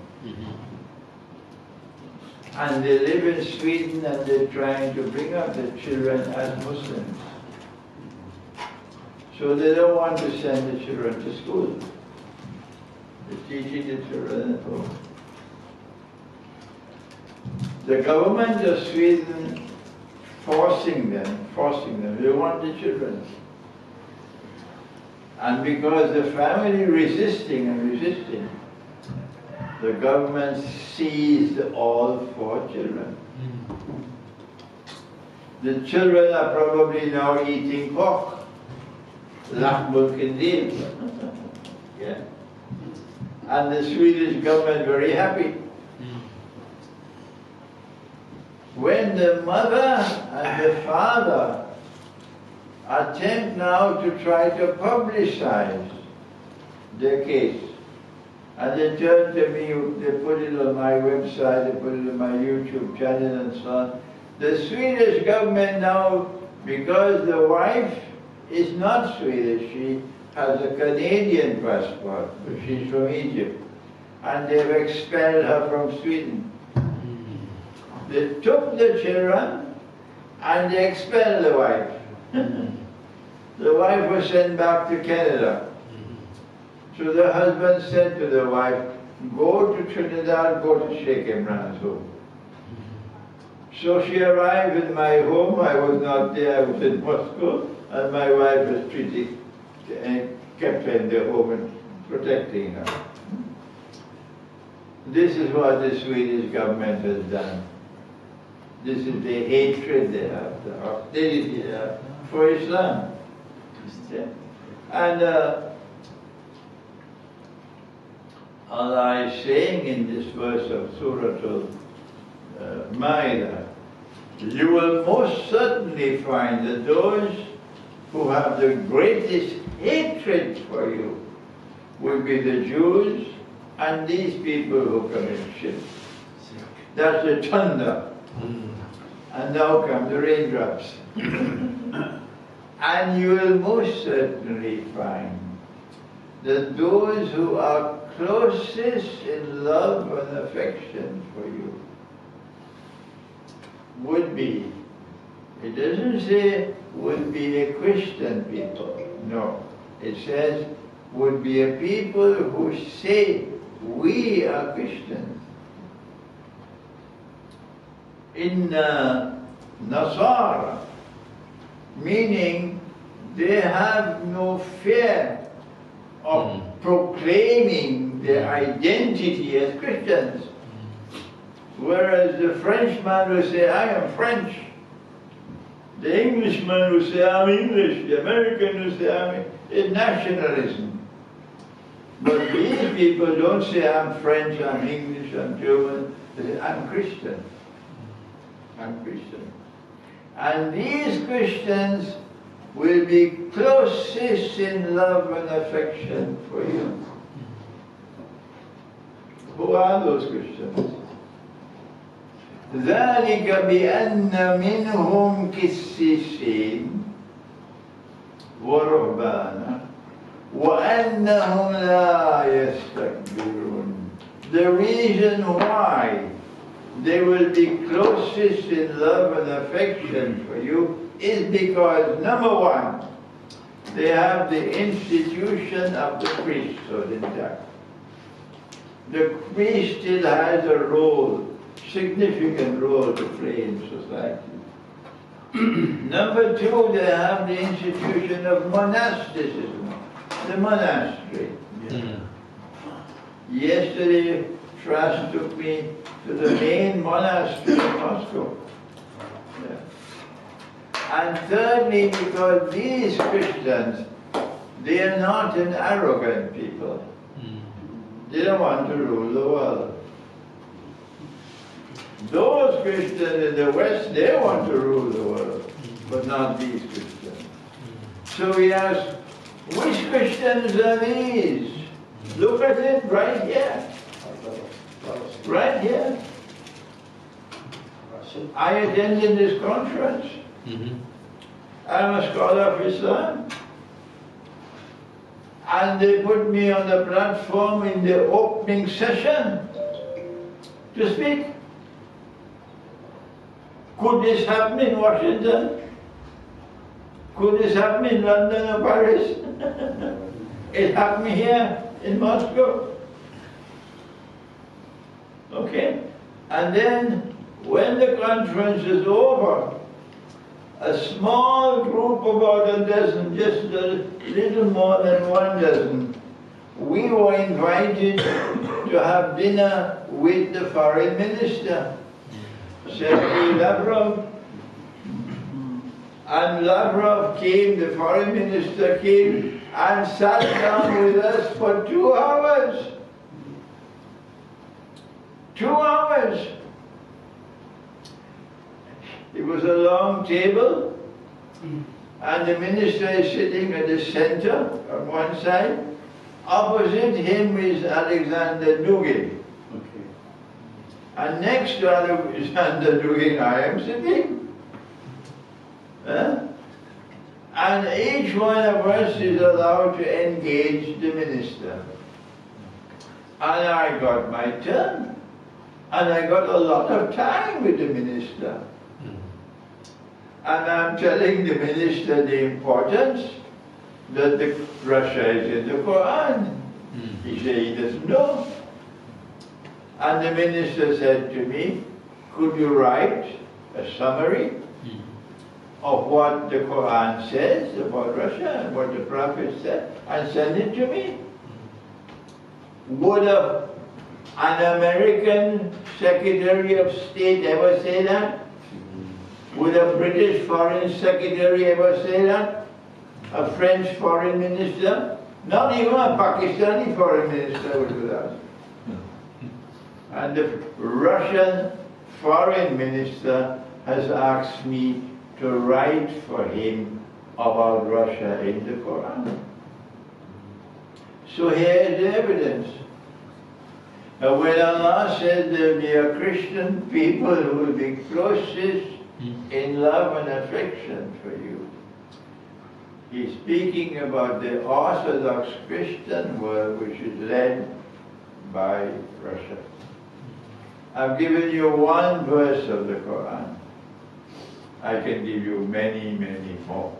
And they live in Sweden and they're trying to bring up the children as Muslims. So they don't want to send the children to school. They're teaching the children at home. The government of Sweden forcing them, forcing them, they want the children. And because the family resisting and resisting, the government seized all four children. The children are probably now eating pork. Lackmulk indeed. yeah. And the Swedish government very happy. When the mother and the father attempt now to try to publicize their case, and they turn to me, they put it on my website, they put it on my YouTube channel and so on. The Swedish government now, because the wife is not Swedish, she has a Canadian passport, she's from Egypt, and they've expelled her from Sweden. They took the children and they expelled the wife. the wife was sent back to Canada. So the husband said to the wife, go to Trinidad, go to Sheikh Imran's home. So she arrived in my home, I was not there, I was in Moscow, and my wife was treating and kept her in the home and protecting her. This is what the Swedish government has done. This is the hatred they have, the hostility they have for Islam. And uh, Allah is saying in this verse of Surah Al-Ma'idah, you will most certainly find that those who have the greatest hatred for you will be the Jews and these people who commit shirk. That's the thunder. And now come the raindrops. and you will most certainly find that those who are closest in love and affection for you would be, it doesn't say would be a Christian people, no. It says would be a people who say we are Christians. In uh, Nasara, meaning they have no fear of proclaiming their identity as Christians. Whereas the Frenchman will say, I am French. The Englishman will say, I'm English. The American will say, I'm it's nationalism. But these people don't say, I'm French, I'm English, I'm German. They say, I'm Christian I'm Christian. And these Christians will be closest in love and affection for you. Who are those Christians? ذلك بأن منهم كسيسين ورهبانا وأنهم لا يستكبرون The reason why they will be closest in love and affection for you is because, number one, they have the institution of the priesthood intact. The priest still has a role, significant role to play in society. Number two, they have the institution of monasticism, the monastery. Yeah. Yesterday, Trust took me to the main monastery in Moscow. Yeah. And thirdly, because these Christians, they are not an arrogant people. Hmm. They don't want to rule the world. Those Christians in the West, they want to rule the world, but not these Christians. Hmm. So we ask, which Christians are these? Look at it right here. Right here. I attended this conference. Mm-hmm. I'm a scholar of Islam. And they put me on the platform in the opening session to speak. Could this happen in Washington? Could this happen in London or Paris? it happened here in Moscow. Okay? And then when the conference is over, a small group, about a dozen, just a little more than one dozen, we were invited to have dinner with the foreign minister, Sergei Lavrov. And Lavrov came, the foreign minister came and sat down with us for two hours. Two hours. It was a long table, mm. and the minister is sitting at the center on one side. Opposite him is Alexander Dugin. Okay. And next to Alexander Dugin, I am sitting. Huh? And each one of us is allowed to engage the minister. And I got my turn. And I got a lot of time with the minister. And I'm telling the minister the importance that the Russia is in the Quran. He hmm. said he doesn't know. And the minister said to me, could you write a summary hmm. of what the Quran says about Russia and what the Prophet said and send it to me? Hmm. Would a, an American Secretary of State ever say that? Would a British Foreign Secretary ever say that? A French Foreign Minister? Not even a Pakistani Foreign Minister would do that. And the Russian Foreign Minister has asked me to write for him about Russia in the Quran. So here is the evidence. And when Allah said there will be a Christian people who will be closest hmm. in love and affection for you, He's speaking about the Orthodox Christian world which is led by Russia. I've given you one verse of the Quran. I can give you many, many more.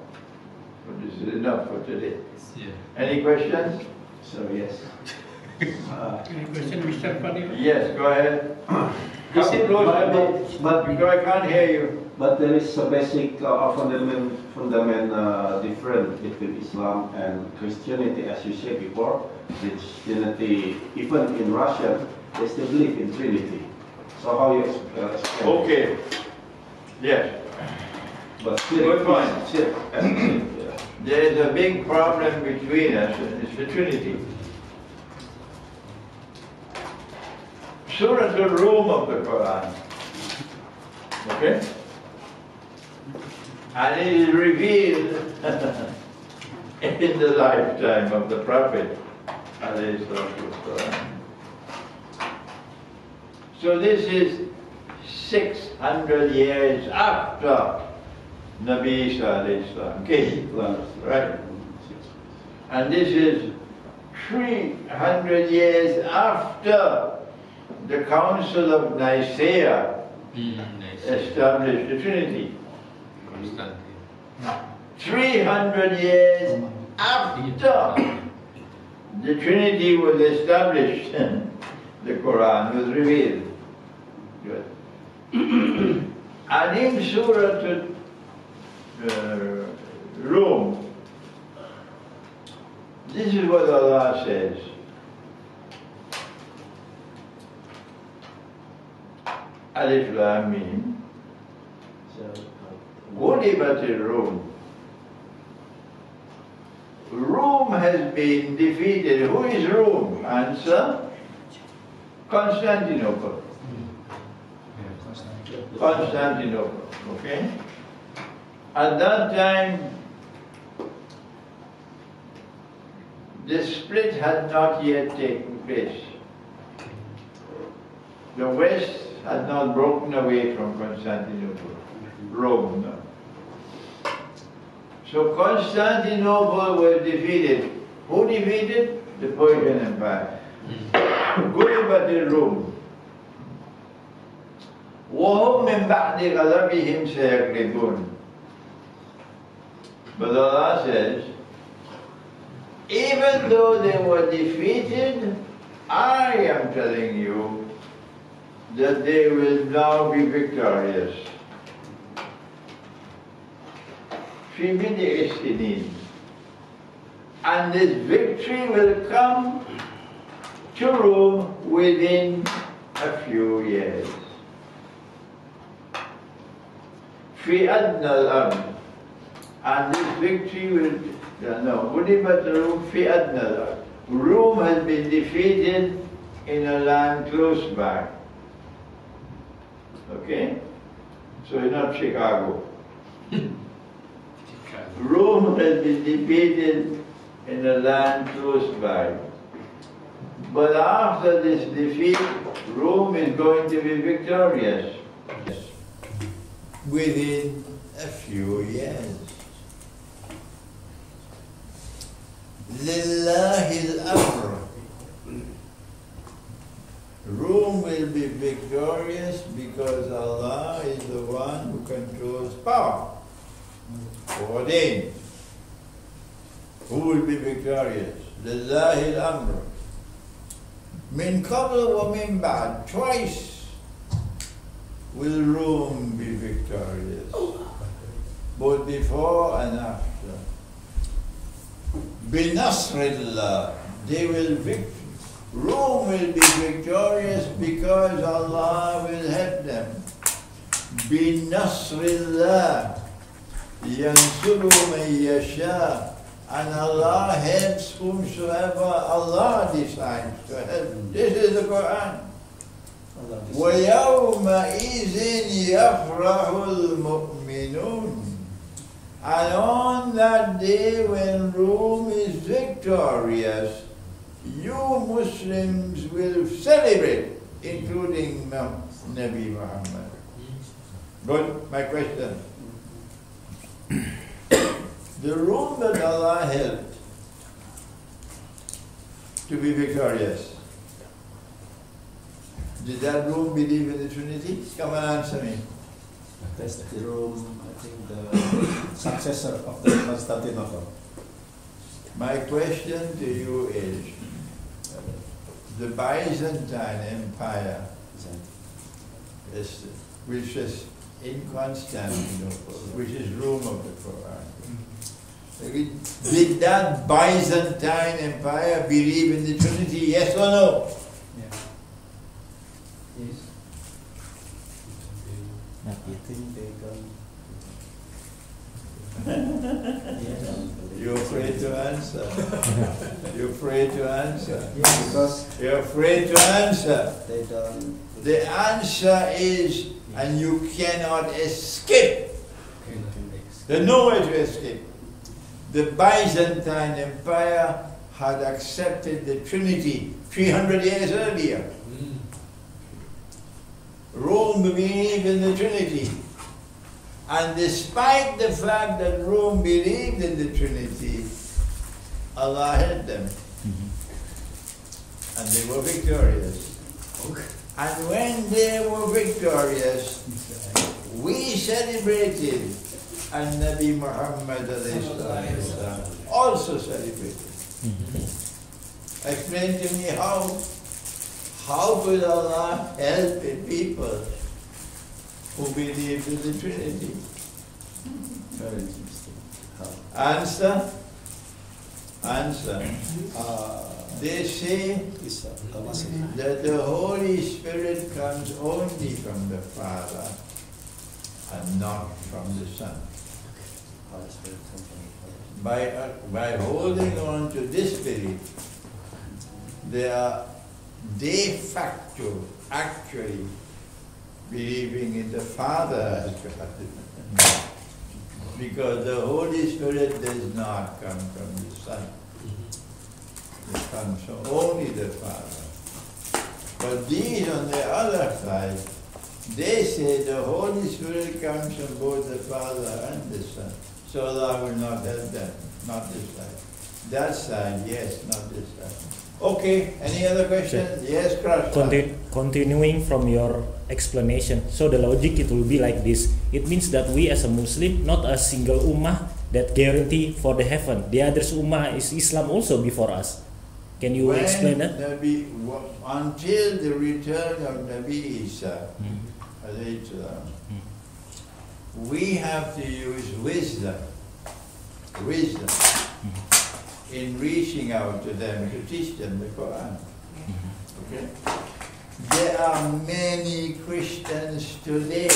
But this is enough for today. Yeah. Any questions? So yes. Uh, Any question, Mr. Fadil? Yes, go ahead. Is Come it- closer, but, but, because I can't hear you. but there is a basic uh, fundament, fundament uh, difference between Islam and Christianity, as you said before. Christianity, even in Russia, they still believe in Trinity. So how you ex- uh, explain? Okay. Yes. But still, Good point. Still, as you said, yeah. There is a big problem between us, and it's the Trinity. Surah Ar-Rum of the Quran. Okay? And it is revealed in the lifetime of the Prophet. So this is 600 years after Nabi Isa. Okay, right. And this is 300 years after the Council of Nicaea established the Trinity. 300 years after the Trinity was established, the Quran was revealed. And in Surah to, uh, Rum, this is what Allah says. Alif Lam Mim. Ghulibatil Rum. Rome has been defeated. Who is Rome? Answer Constantinople. Constantinople. Okay? At that time, the split had not yet taken place. The West had not broken away from Constantinople. Rome, no. So Constantinople was defeated. Who defeated? The Persian Empire. غلبت الروم وهم من بعد غلبهم سيغلبون But Allah says, even though they were defeated, I am telling you that they will now be victorious. في بدع سنين and this victory will come to Rome within a few years. في أدنى الأرض and this victory will no غلبت Rome في أدنى الأرض Rome has been defeated in a land close by. Okay? So it's not Chicago. Rome has been defeated in a land close by. But after this defeat, Rome is going to be victorious within a few years. لله الأمر Rome will be victorious because Allah is the one who controls power. Ordained. Who will be victorious? The al-amr. Min qabla wa min ba'd. Twice will Rome be victorious. Both before and after. Binasrillah. They will victory Rome will be victorious because Allah will help them بنصر الله ينصر من يشاء and Allah helps whomsoever Allah decides to help. This is the Quran. وَيَوْمَئِذٍ يَفْرَحُ الْمُؤْمِنُونَ And on that day when Rome is victorious, you Muslims will celebrate, including Nabi Muhammad. Good, my question. The Rome that Allah helped to be victorious, did that Rome believe in the Trinity? Come and answer me. That's the Rome, I think the successor of the Constantinople. My question to you is, the Byzantine Empire, is, which is in Constantinople, which is Rome of the Quran, mm-hmm. did that Byzantine Empire believe in the Trinity, yes or no? Yeah. Yes. You think they You're afraid to answer. You're afraid to answer. Yeah, because You're afraid to answer. they don't. The answer is, and you cannot escape. There's no way to escape. The Byzantine Empire had accepted the Trinity 300 years earlier. Mm. Rome believed in the Trinity. And despite the fact that Rome believed in the Trinity, Allah helped them. Mm-hmm. And they were victorious. And when they were victorious, we celebrated and Nabi Muhammad also celebrated. Mm-hmm. Explain to me how how could Allah help a people who believe in the Trinity? Answer? Answer. Uh, they say that the Holy Spirit comes only from the Father and not from the Son. By, uh, by holding on to this belief, they are de facto actually believing in the Father as God. because the Holy Spirit does not come from the Son. It comes from only the Father. But these on the other side, they say the Holy Spirit comes from both the Father and the Son. So Allah will not help them, not this side. That side, yes, not this side. Okay, any other questions? Yes, Crush. Conti- continuing from your explanation, so the logic it will be like this. It means that we as a Muslim, not a single ummah that guarantee for the heaven. The other ummah is Islam also before us. Can you when explain that? Nabi, until the return of Nabi Isa, mm. mm. we have to use wisdom. Wisdom. Mm in reaching out to them to teach them the Quran. Okay? There are many Christians today,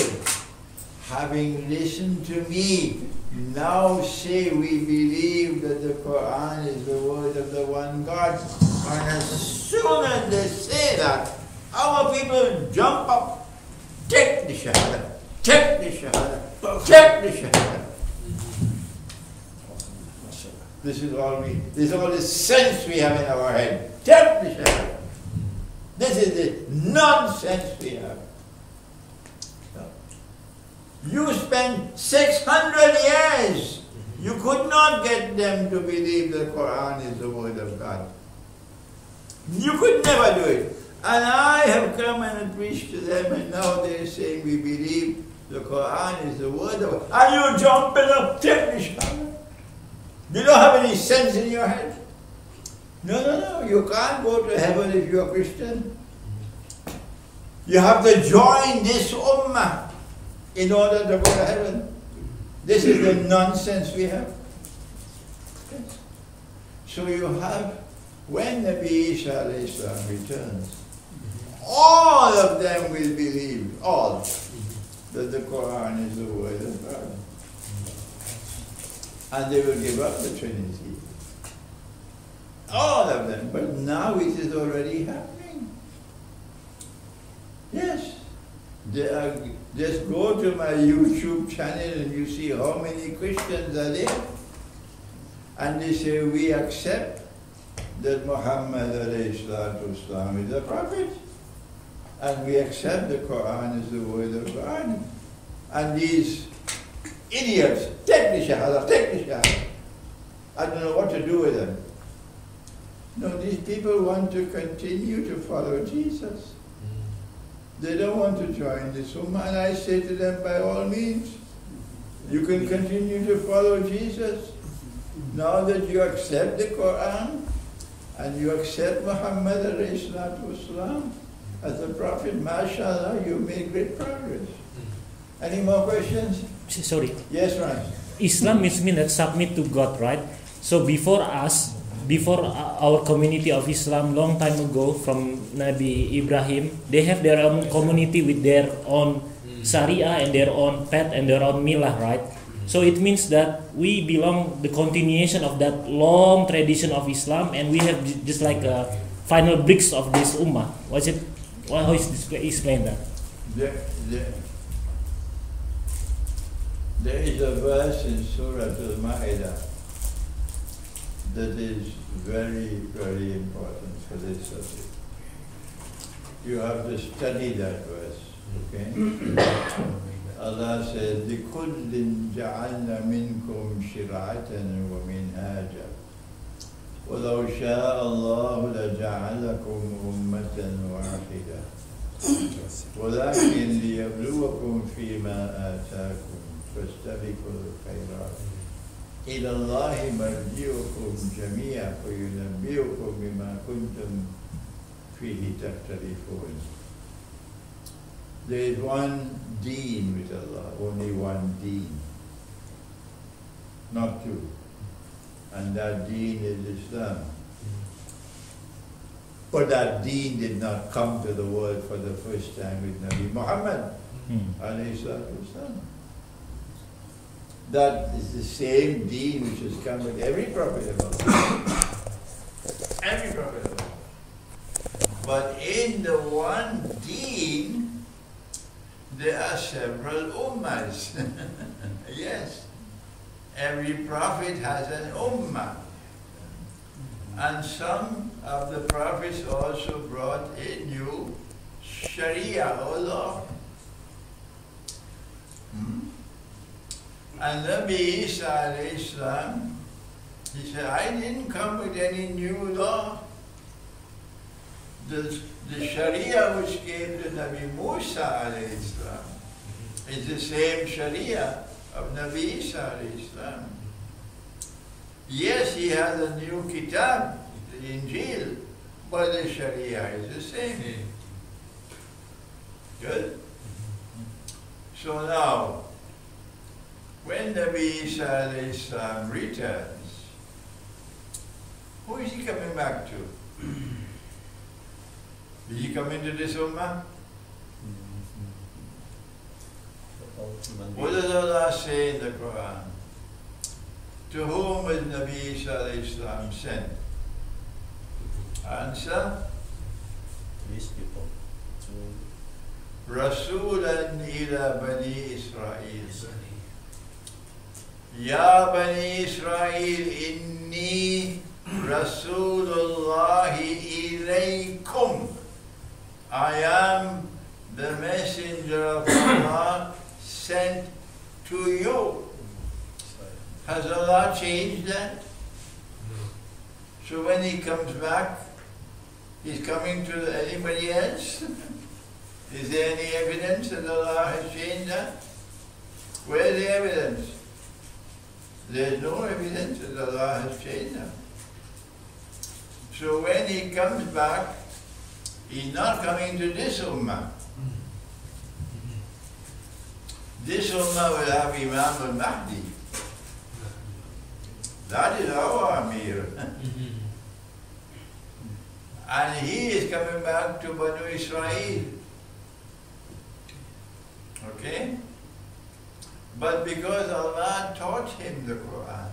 having listened to me, now say we believe that the Quran is the word of the one God. And as soon as they say that, our people jump up, take the Shahada, take the Shahada, take the Shahada. This is all we, this is all the sense we have in our head. This is the nonsense we have. You spent 600 years. You could not get them to believe the Quran is the word of God. You could never do it. And I have come and preached to them, and now they're saying we believe the Quran is the word of God. And you jump in a technical. Do you don't have any sense in your head? No, no, no. You can't go to heaven if you're a Christian. You have to join this ummah in order to go to heaven. This is the nonsense we have. So you have, when Nabi Isa returns, all of them will believe, all, that the Quran is the word of God and they will give up the Trinity. All of them. But now it is already happening. Yes. Are, just go to my YouTube channel and you see how many Christians are there. And they say, we accept that Muhammad is the prophet. And we accept the Quran as the word of God. And these idiots. Take the Shahada, take the Shahada. I don't know what to do with them. No, these people want to continue to follow Jesus. They don't want to join the Ummah, and I say to them, by all means, you can continue to follow Jesus. Now that you accept the Quran, and you accept Muhammad والسلام, as a prophet, mashallah, you made great progress. Any more questions? sorry. Yes, right. Islam means mean that submit to God, right? So before us, before our community of Islam, long time ago, from Nabi Ibrahim, they have their own community with their own Sharia and their own path and their own milah, right? So it means that we belong the continuation of that long tradition of Islam, and we have just like a final bricks of this ummah. What's it? How is explain that? The, the, there is a verse in Surah Al-Ma'idah that is very, very important for this subject. You have to study that verse, okay? Allah says, لِكُلٍّ جَعَلْنَا مِنْكُمْ شِرْعَةً وَمِنْهَاجًا وَلَوْ شَاءَ اللَّهُ لَجَعَلَكُمْ أُمَّةً وَاحِدَةً ولكن ليبلوكم فيما آتاكم فاستبقوا الخيرات إلى الله مرجعكم جميعا فينبئكم بما كنتم فيه تختلفون There is one deen with Allah, only one deen, not two. And that deen is Islam. But that deen did not come to the world for the first time with Nabi Muhammad. Hmm. That is the same deen which has come with every prophet of Allah. every prophet of Allah. But in the one deen, there are several ummas. yes. Every prophet has an ummah. And some of the prophets also brought a new Sharia or law. Hmm? And Nabi Isa Islam, he said, I didn't come with any new law. The, the Sharia which came to Nabi Musa Islam is the same Sharia of Nabi Isa Islam. Yes, he has a new kitab, the Injil, but the Sharia is the same. Mm-hmm. Good? So now, when Nabi uh, Islam returns, who is he coming back to? Will he come into this Ummah? What does Allah say in the Quran? To whom was Nabi Islam sent? Answer? These people. To Rasulan ila Bani Israel. يا بني إسرائيل إني رسول الله إليكم I am the messenger of Allah sent to you. Has Allah changed that? So when he comes back, he's coming to anybody else? Is there any evidence that Allah has changed that? Where's the evidence? There's no evidence that Allah has changed them. So when he comes back, he's not coming to this ummah. This ummah will have Imam al-Mahdi. That is our Amir. and he is coming back to Banu Israel. Okay? But because Allah taught him the Quran,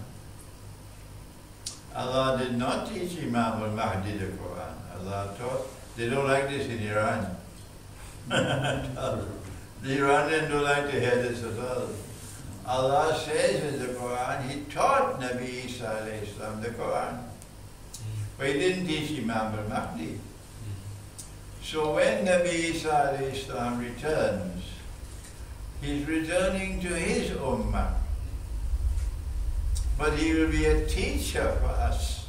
Allah did not teach Imam al-Mahdi the Quran. Allah taught, they don't like this in Iran. the Iranians don't like to hear this at all. Allah says in the Quran, He taught Nabi Isa Islam the Quran. But He didn't teach Imam al-Mahdi. So when Nabi Isa Islam returns, he's returning to his ummah. But he will be a teacher for us.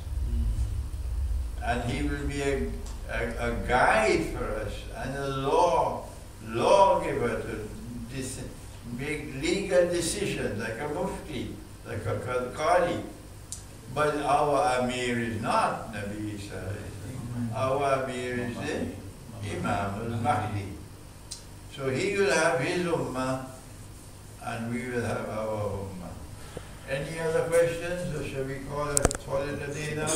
And he will be a, a, a guide for us and a law, lawgiver to make legal decisions like a mufti, like a qadi. But our Amir is not Nabi Isa. Our Amir is the Imam al-Mahdi. So he will have his ummah and we will have our ummah. Any other questions or shall we call it, call it a day now?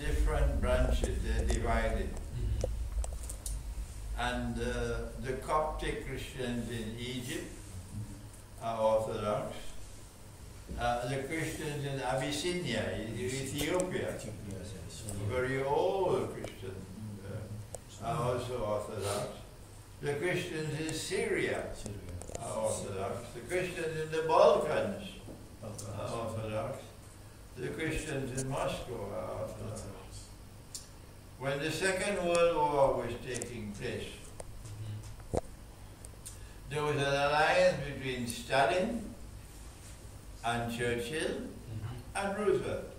Different branches, they're divided. And uh, the Coptic Christians in Egypt are Orthodox. Uh, the Christians in Abyssinia, Ethiopia, very old Christians, uh, are also Orthodox. The Christians in Syria are Orthodox. The Christians in the Balkans are Orthodox. The Christians in Moscow are Orthodox. When the Second World War was taking place, there was an alliance between Stalin and Churchill and Roosevelt.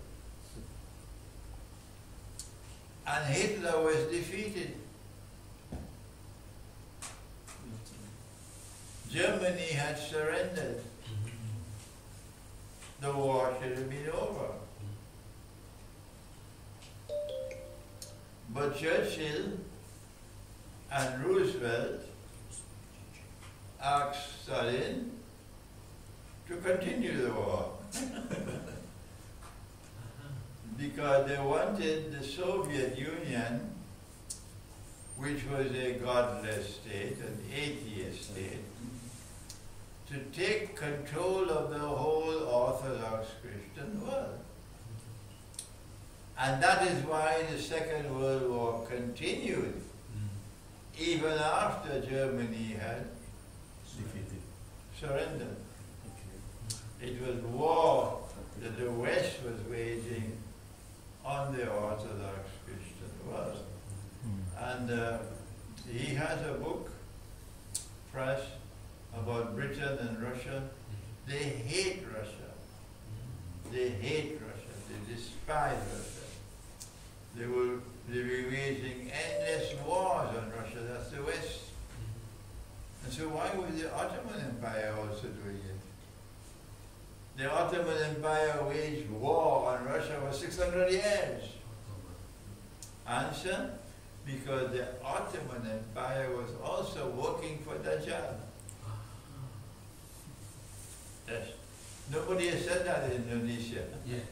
And Hitler was defeated. Germany had surrendered. The war should have been over. But Churchill and Roosevelt asked Stalin to continue the war. because they wanted the Soviet Union, which was a godless state, an atheist state, to take control of the whole Orthodox Christian world. And that is why the Second World War continued, even after Germany had defeated, surrendered. It was war that the West was waging on the Orthodox Christian world. And uh, he has a book, press, about Britain and Russia. They hate Russia. They hate Russia. They despise Russia. They will they be waging endless wars on Russia. That's the West. And so why was the Ottoman Empire also doing it? The Ottoman Empire waged war on Russia for 600 years. Answer? Because the Ottoman Empire was also working for Dajjal. Yes. Nobody has said that in Indonesia. Yes.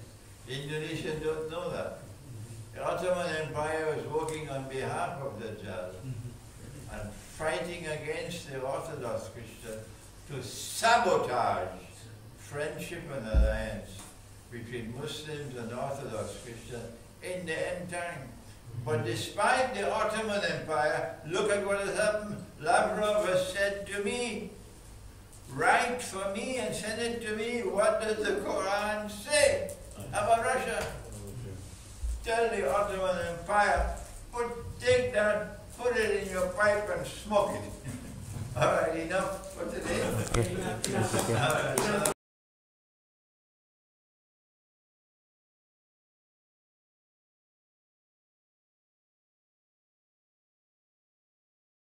Indonesians don't know that. Mm-hmm. The Ottoman Empire was working on behalf of the Dajjal mm-hmm. and fighting against the Orthodox Christian to sabotage friendship and alliance between Muslims and Orthodox Christians in the end time. But mm-hmm. despite the Ottoman Empire, look at what has happened. Lavrov has said to me, write for me and send it to me. What does the Quran say about Russia? Tell the Ottoman Empire, put, take that, put it in your pipe and smoke it. All right, enough for today.